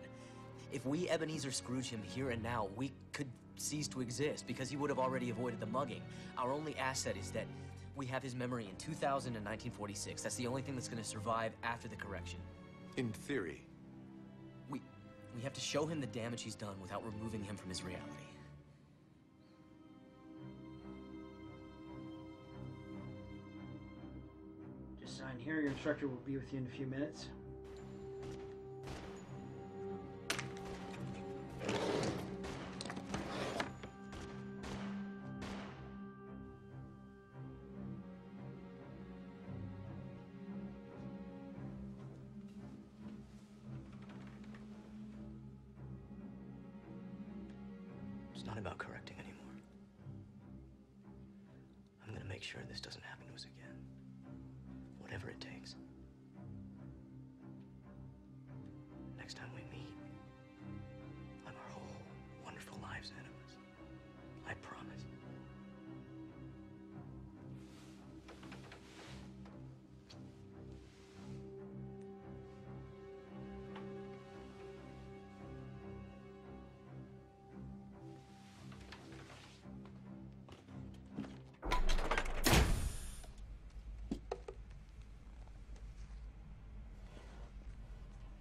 If we Ebenezer Scrooge him here and now, we could cease to exist because he would have already avoided the mugging. Our only asset is that we have his memory in 2000 and 1946. That's the only thing that's going to survive after the correction. In theory. We, we have to show him the damage he's done without removing him from his reality. Just sign here. Your instructor will be with you in a few minutes. It's not about correcting anymore. I'm to make sure this doesn't happen to us again. Whatever it takes.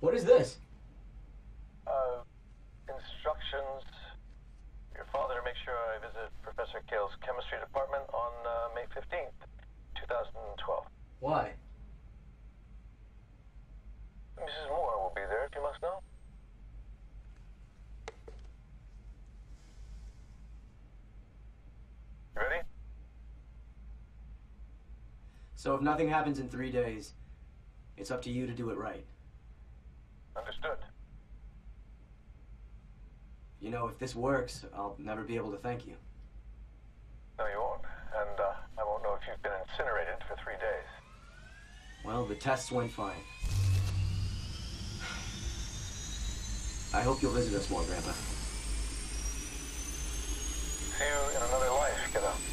What is this? Uh, instructions. Your father to make sure I visit Professor Kale's chemistry department on uh, May 15th, 2012. Why? Mrs. Moore will be there, if you must know. You ready? So if nothing happens in three days, it's up to you to do it right. You know, if this works, I'll never be able to thank you. No, you won't. And uh, I won't know if you've been incinerated for three days. Well, the tests went fine. I hope you'll visit us more, Grandpa. See you in another life, kiddo.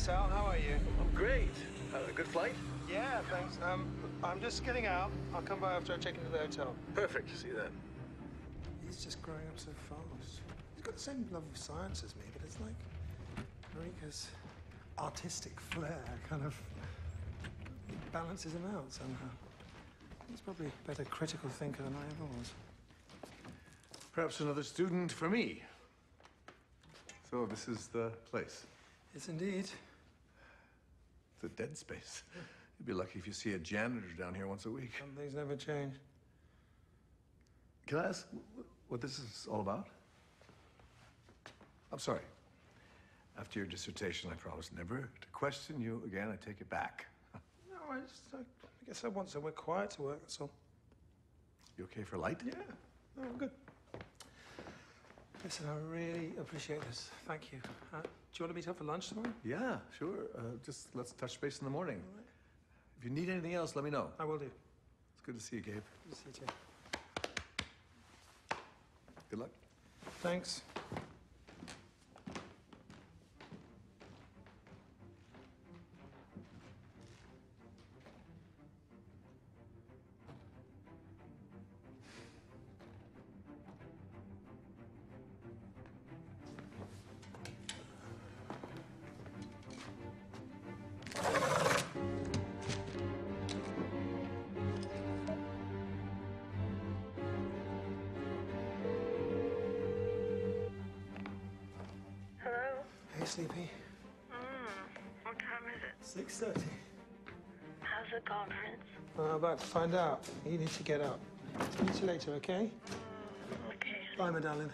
Sal, how are you? I'm great. Uh, good flight? Yeah, thanks. Um, I'm just getting out. I'll come by after I check into the hotel. Perfect. See you then. He's just growing up so fast. He's got the same love of science as me, but it's like Marika's artistic flair kind of balances him out somehow. He's probably a better critical thinker than I ever was. Perhaps another student for me. So this is the place. Yes, indeed. It's a dead space. You'd be lucky if you see a janitor down here once a week. Some things never change. Can I ask what this is all about? I'm sorry. After your dissertation, I promise never to question you again. I take it back. No, I, just, I, I guess I want somewhere quiet to work, that's all. You okay for light? Yeah. No, I'm good. Listen, I really appreciate this. Thank you. Uh, do you want to meet up for lunch tomorrow? Yeah, sure. Uh, just let's touch base in the morning. If you need anything else, let me know. I will do. It's good to see you, Gabe. Good to see you too. Good luck. Thanks. To find out. You need to get up. See you later, okay? Okay. Bye, my darling.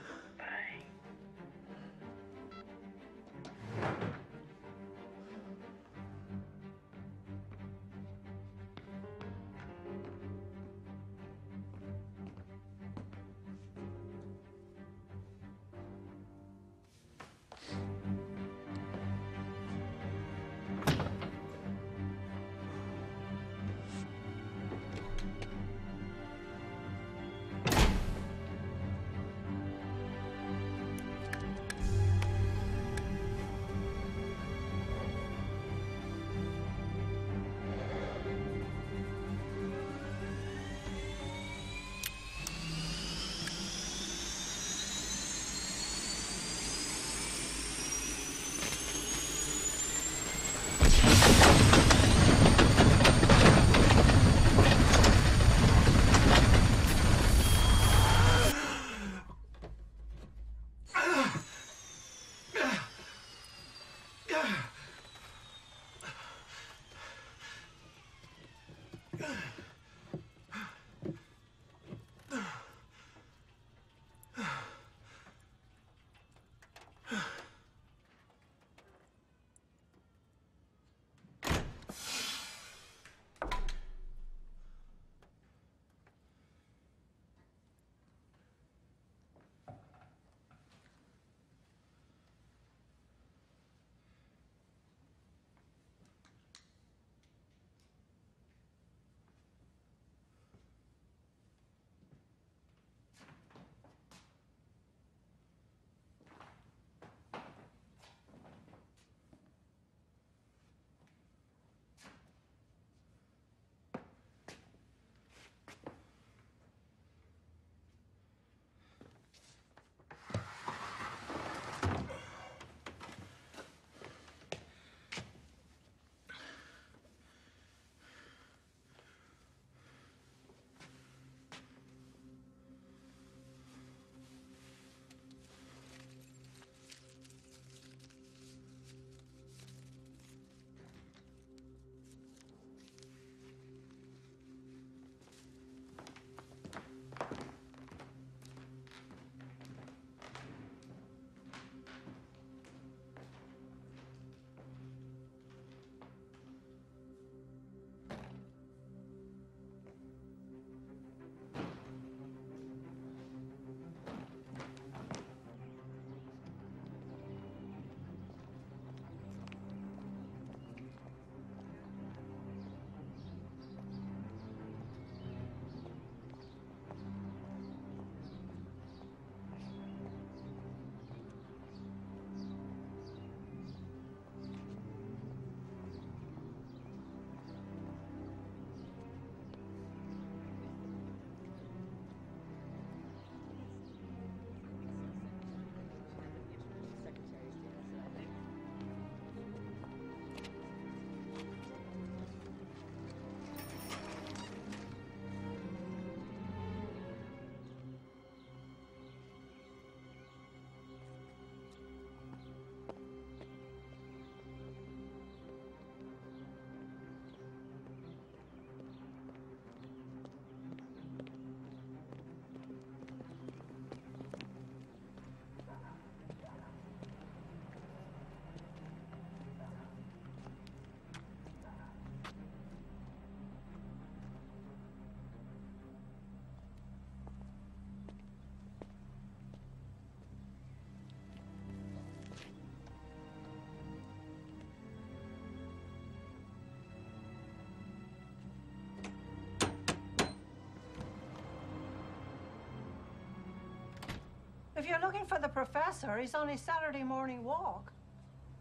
If you're looking for the professor, he's on his Saturday morning walk.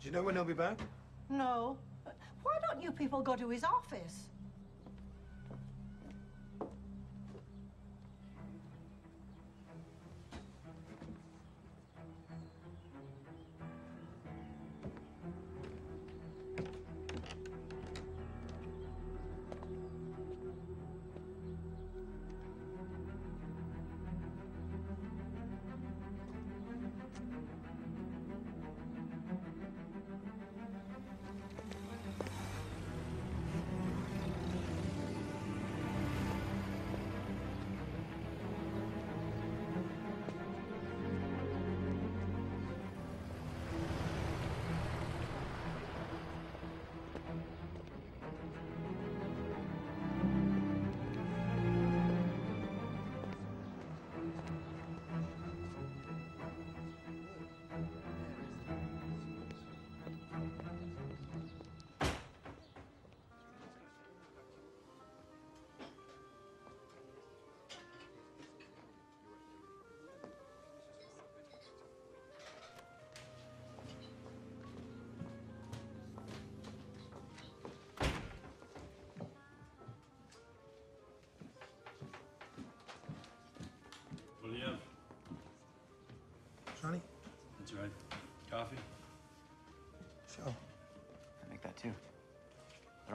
Do you know when he'll be back? No. Why don't you people go to his office?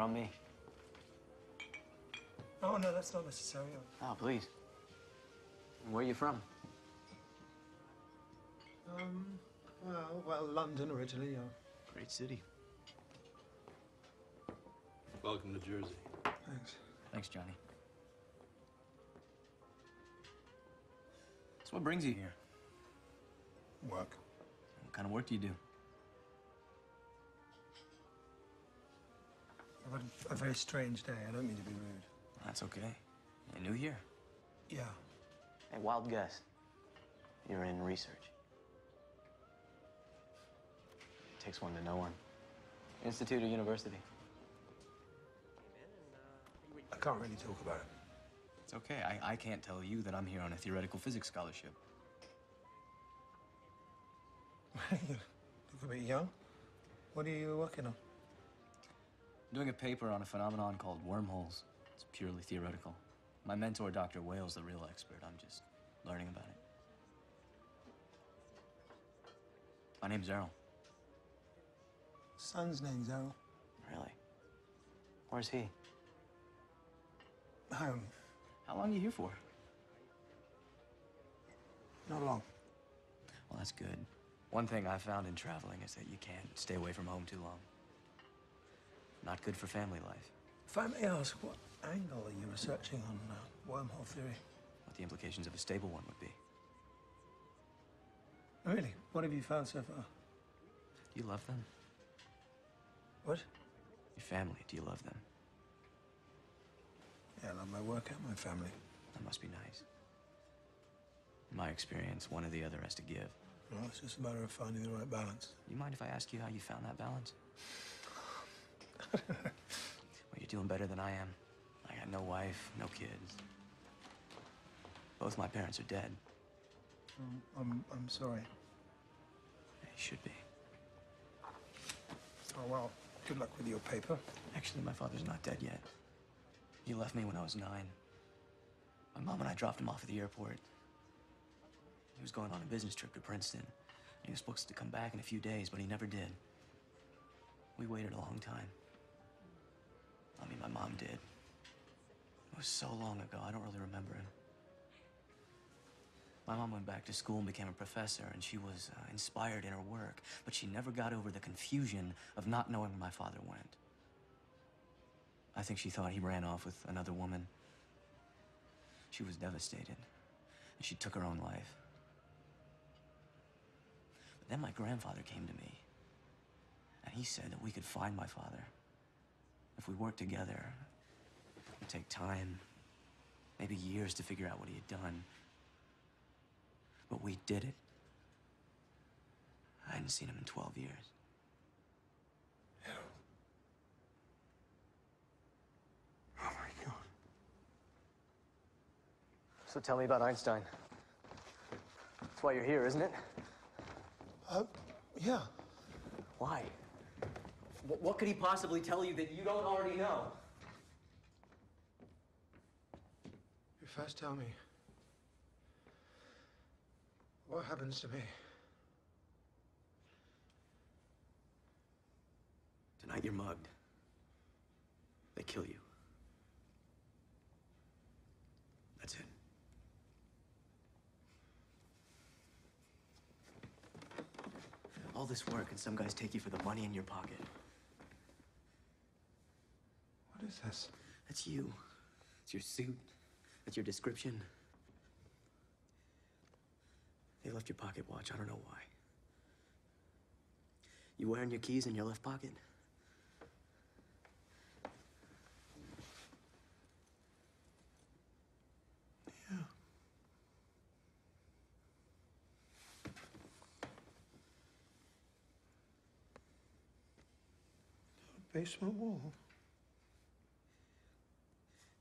They're on me. Oh, no, that's not necessary. Oh, please. Where are you from? Um, well, well, London originally, yeah. Great city. Welcome to Jersey. Thanks. Thanks, Johnny. So what brings you here? Work. What kind of work do you do? Very strange day. I don't mean to be rude. That's okay. You new year. Yeah. Hey, wild guess. You're in research. Takes one to know one. Institute or university? I can't really talk about it. It's okay. I, I can't tell you that I'm here on a theoretical physics scholarship. you look a bit young. What are you working on? I'm doing a paper on a phenomenon called wormholes. It's purely theoretical. My mentor, Dr. Whale's the real expert. I'm just learning about it. My name's Errol. Son's name's Errol. Really? Where's he? Home. How long are you here for? Not long. Well, that's good. One thing I found in traveling is that you can't stay away from home too long. Not good for family life. If I may ask, what angle are you researching on uh, wormhole theory? What the implications of a stable one would be. Really? What have you found so far? Do you love them? What? Your family, do you love them? Yeah, I love my work and my family. That must be nice. In my experience, one or the other has to give. Well, it's just a matter of finding the right balance. You mind if I ask you how you found that balance? Well, you're doing better than I am. I got no wife, no kids. Both my parents are dead. Um, I'm, I'm sorry. You should be. Oh, well, good luck with your paper. Actually, my father's not dead yet. He left me when I was nine. My mom and I dropped him off at the airport. He was going on a business trip to Princeton. He was supposed to come back in a few days, but he never did. We waited a long time. I mean, my mom did. It was so long ago, I don't really remember him. My mom went back to school and became a professor, and she was uh, inspired in her work, but she never got over the confusion of not knowing where my father went. I think she thought he ran off with another woman. She was devastated, and she took her own life. But then my grandfather came to me, and he said that we could find my father. If we worked together, it would take time, maybe years to figure out what he had done. But we did it. I hadn't seen him in 12 years. Oh, my God. So tell me about Einstein. That's why you're here, isn't it? Uh, yeah. Why? Wh- What could he possibly tell you that you don't already know? You first tell me. What happens to me? Tonight you're mugged. They kill you. That's it. All this work and some guys take you for the money in your pocket. Is this? That's you. It's your suit. That's your description. They left your pocket watch. I don't know why. You wearing your keys in your left pocket? Yeah. Basement wall.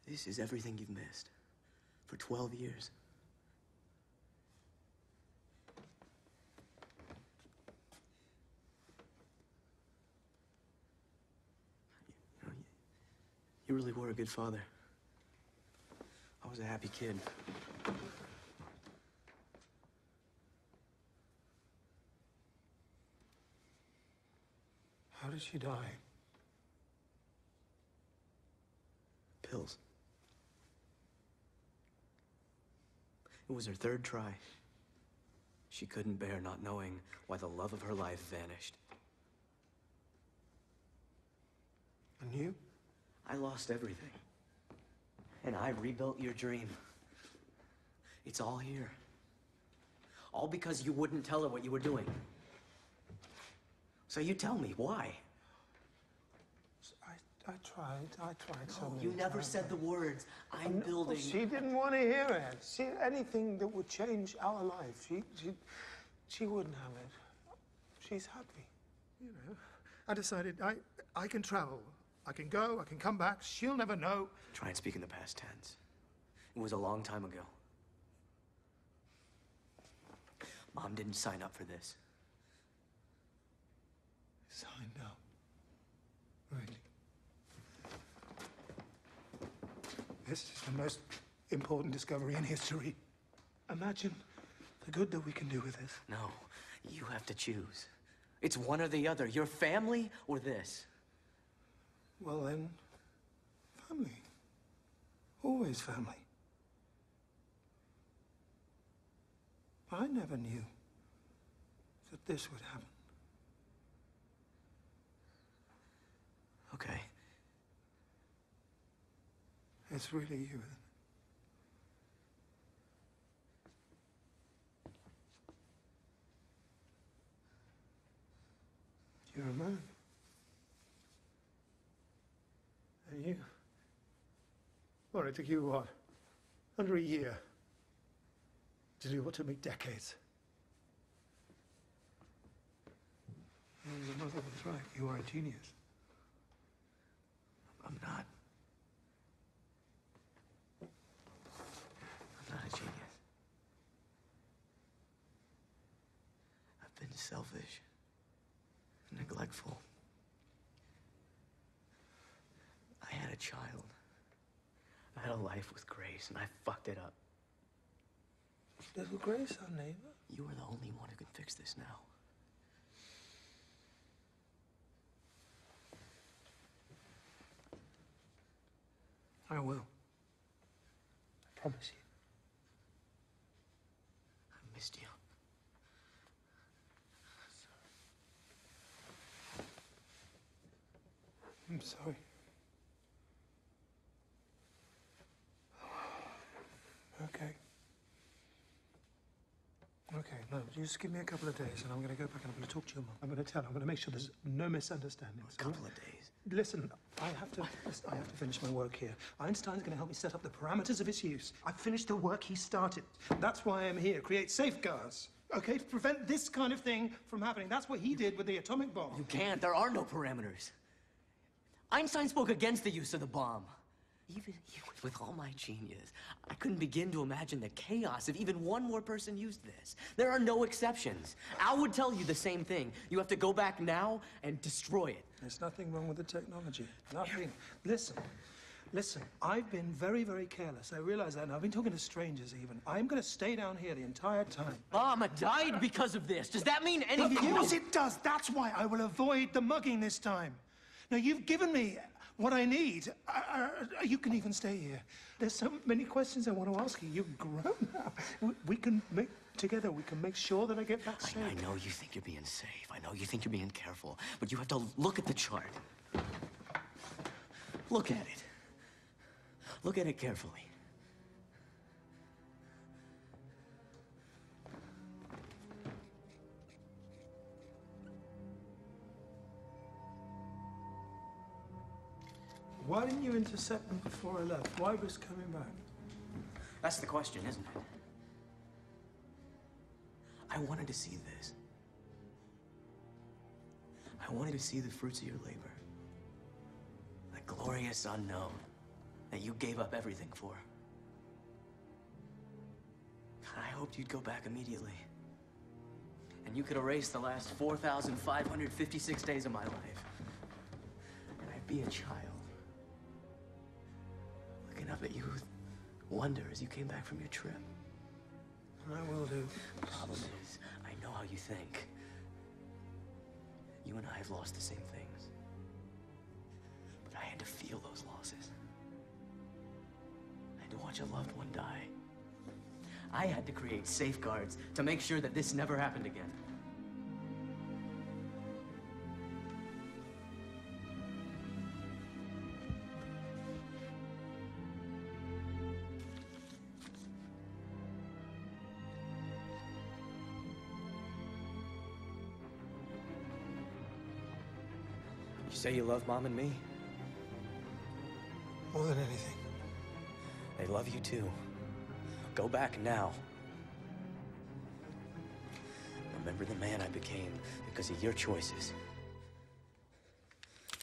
This is everything you've missed for 12 years. You know, you- You really were a good father. I was a happy kid. How did she die? Pills. It was her third try. She couldn't bear not knowing why the love of her life vanished. And you? I lost everything. And I rebuilt your dream. It's all here. All because you wouldn't tell her what you were doing. So you tell me, why? I tried. I tried so No, many you never times. said the words, I'm No, building. She didn't want to hear it. She anything that would change our life. She she she wouldn't have it. She's happy. You know. I decided I I can travel. I can go. I can come back. She'll never know. Try and speak in the past tense. It was a long time ago. Mom didn't sign up for this. Signed up. Really. This is the most important discovery in history. Imagine the good that we can do with this. No, you have to choose. It's one or the other your family or this. Well then, family. Always family. I never knew that this would happen. Okay. It's really you. You're a man. And you? Well, it took you what? Under a year to do what took me decades. And mother was right. You are a genius. I'm not. I'm not a genius. I've been selfish, neglectful. I had a child. I had a life with Grace, and I fucked it up. Little Grace, our neighbor. You are the only one who can fix this now. I will. I promise you. I missed you. I'm sorry. Okay. Okay, no, you just give me a couple of days and I'm going to go back and I'm going to talk to your mum. I'm going to tell her. I'm going to make sure there's no misunderstandings. A couple of days. Listen, I have to. listen, I have to finish my work here. Einstein's going to help me set up the parameters of its use. I've finished the work he started. That's why I'm here. Create safeguards. Okay, to prevent this kind of thing from happening. That's what he did with the atomic bomb. You can't. There are no parameters. Einstein spoke against the use of the bomb. Even, even with all my genius, I couldn't begin to imagine the chaos if even one more person used this. There are no exceptions. Al would tell you the same thing. You have to go back now and destroy it. There's nothing wrong with the technology. Nothing. Listen, listen, I've been very, very careless. I realize that, and I've been talking to strangers even. I'm going to stay down here the entire time. Mama died because of this. Does that mean anything Of to you? course it does. That's why I will avoid the mugging this time. Now, you've given me what I need. Uh, uh, you can even stay here. There's so many questions I want to ask you. You've grown now. We, we can make, together, we can make sure that I get back safe. I know you think you're being safe. I know you think you're being careful. But you have to look at the chart. Look at it. Look at it carefully. Why didn't you intercept them before I left? Why was coming back? That's the question, isn't it? I wanted to see this. I wanted to see the fruits of your labor. The glorious unknown that you gave up everything for. I hoped you'd go back immediately. And you could erase the last 4,556 days of my life. And I'd be a child. Looking up at you wonder as you came back from your trip. I will do. Problem is, I know how you think. You and I have lost the same things. But I had to feel those losses. I had to watch a loved one die. I had to create safeguards to make sure that this never happened again. Say you love mom and me? More than anything. They love you too. Go back now. Remember the man I became because of your choices.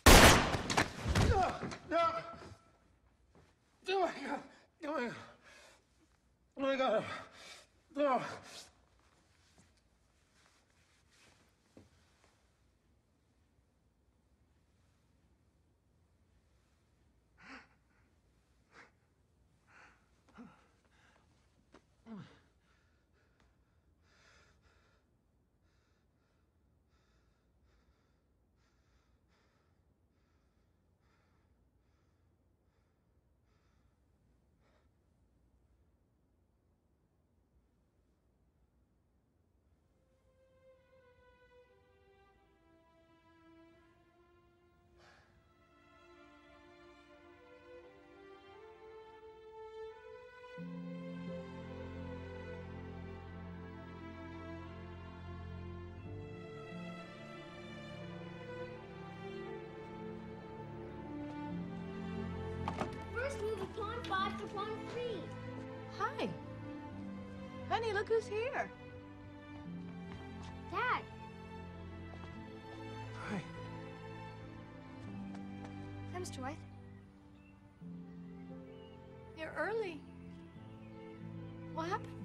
No! No! Move of five to pawn three. Hi. Honey, look who's here. Dad. Hi. Hi, Mr. White. You're early. What happened?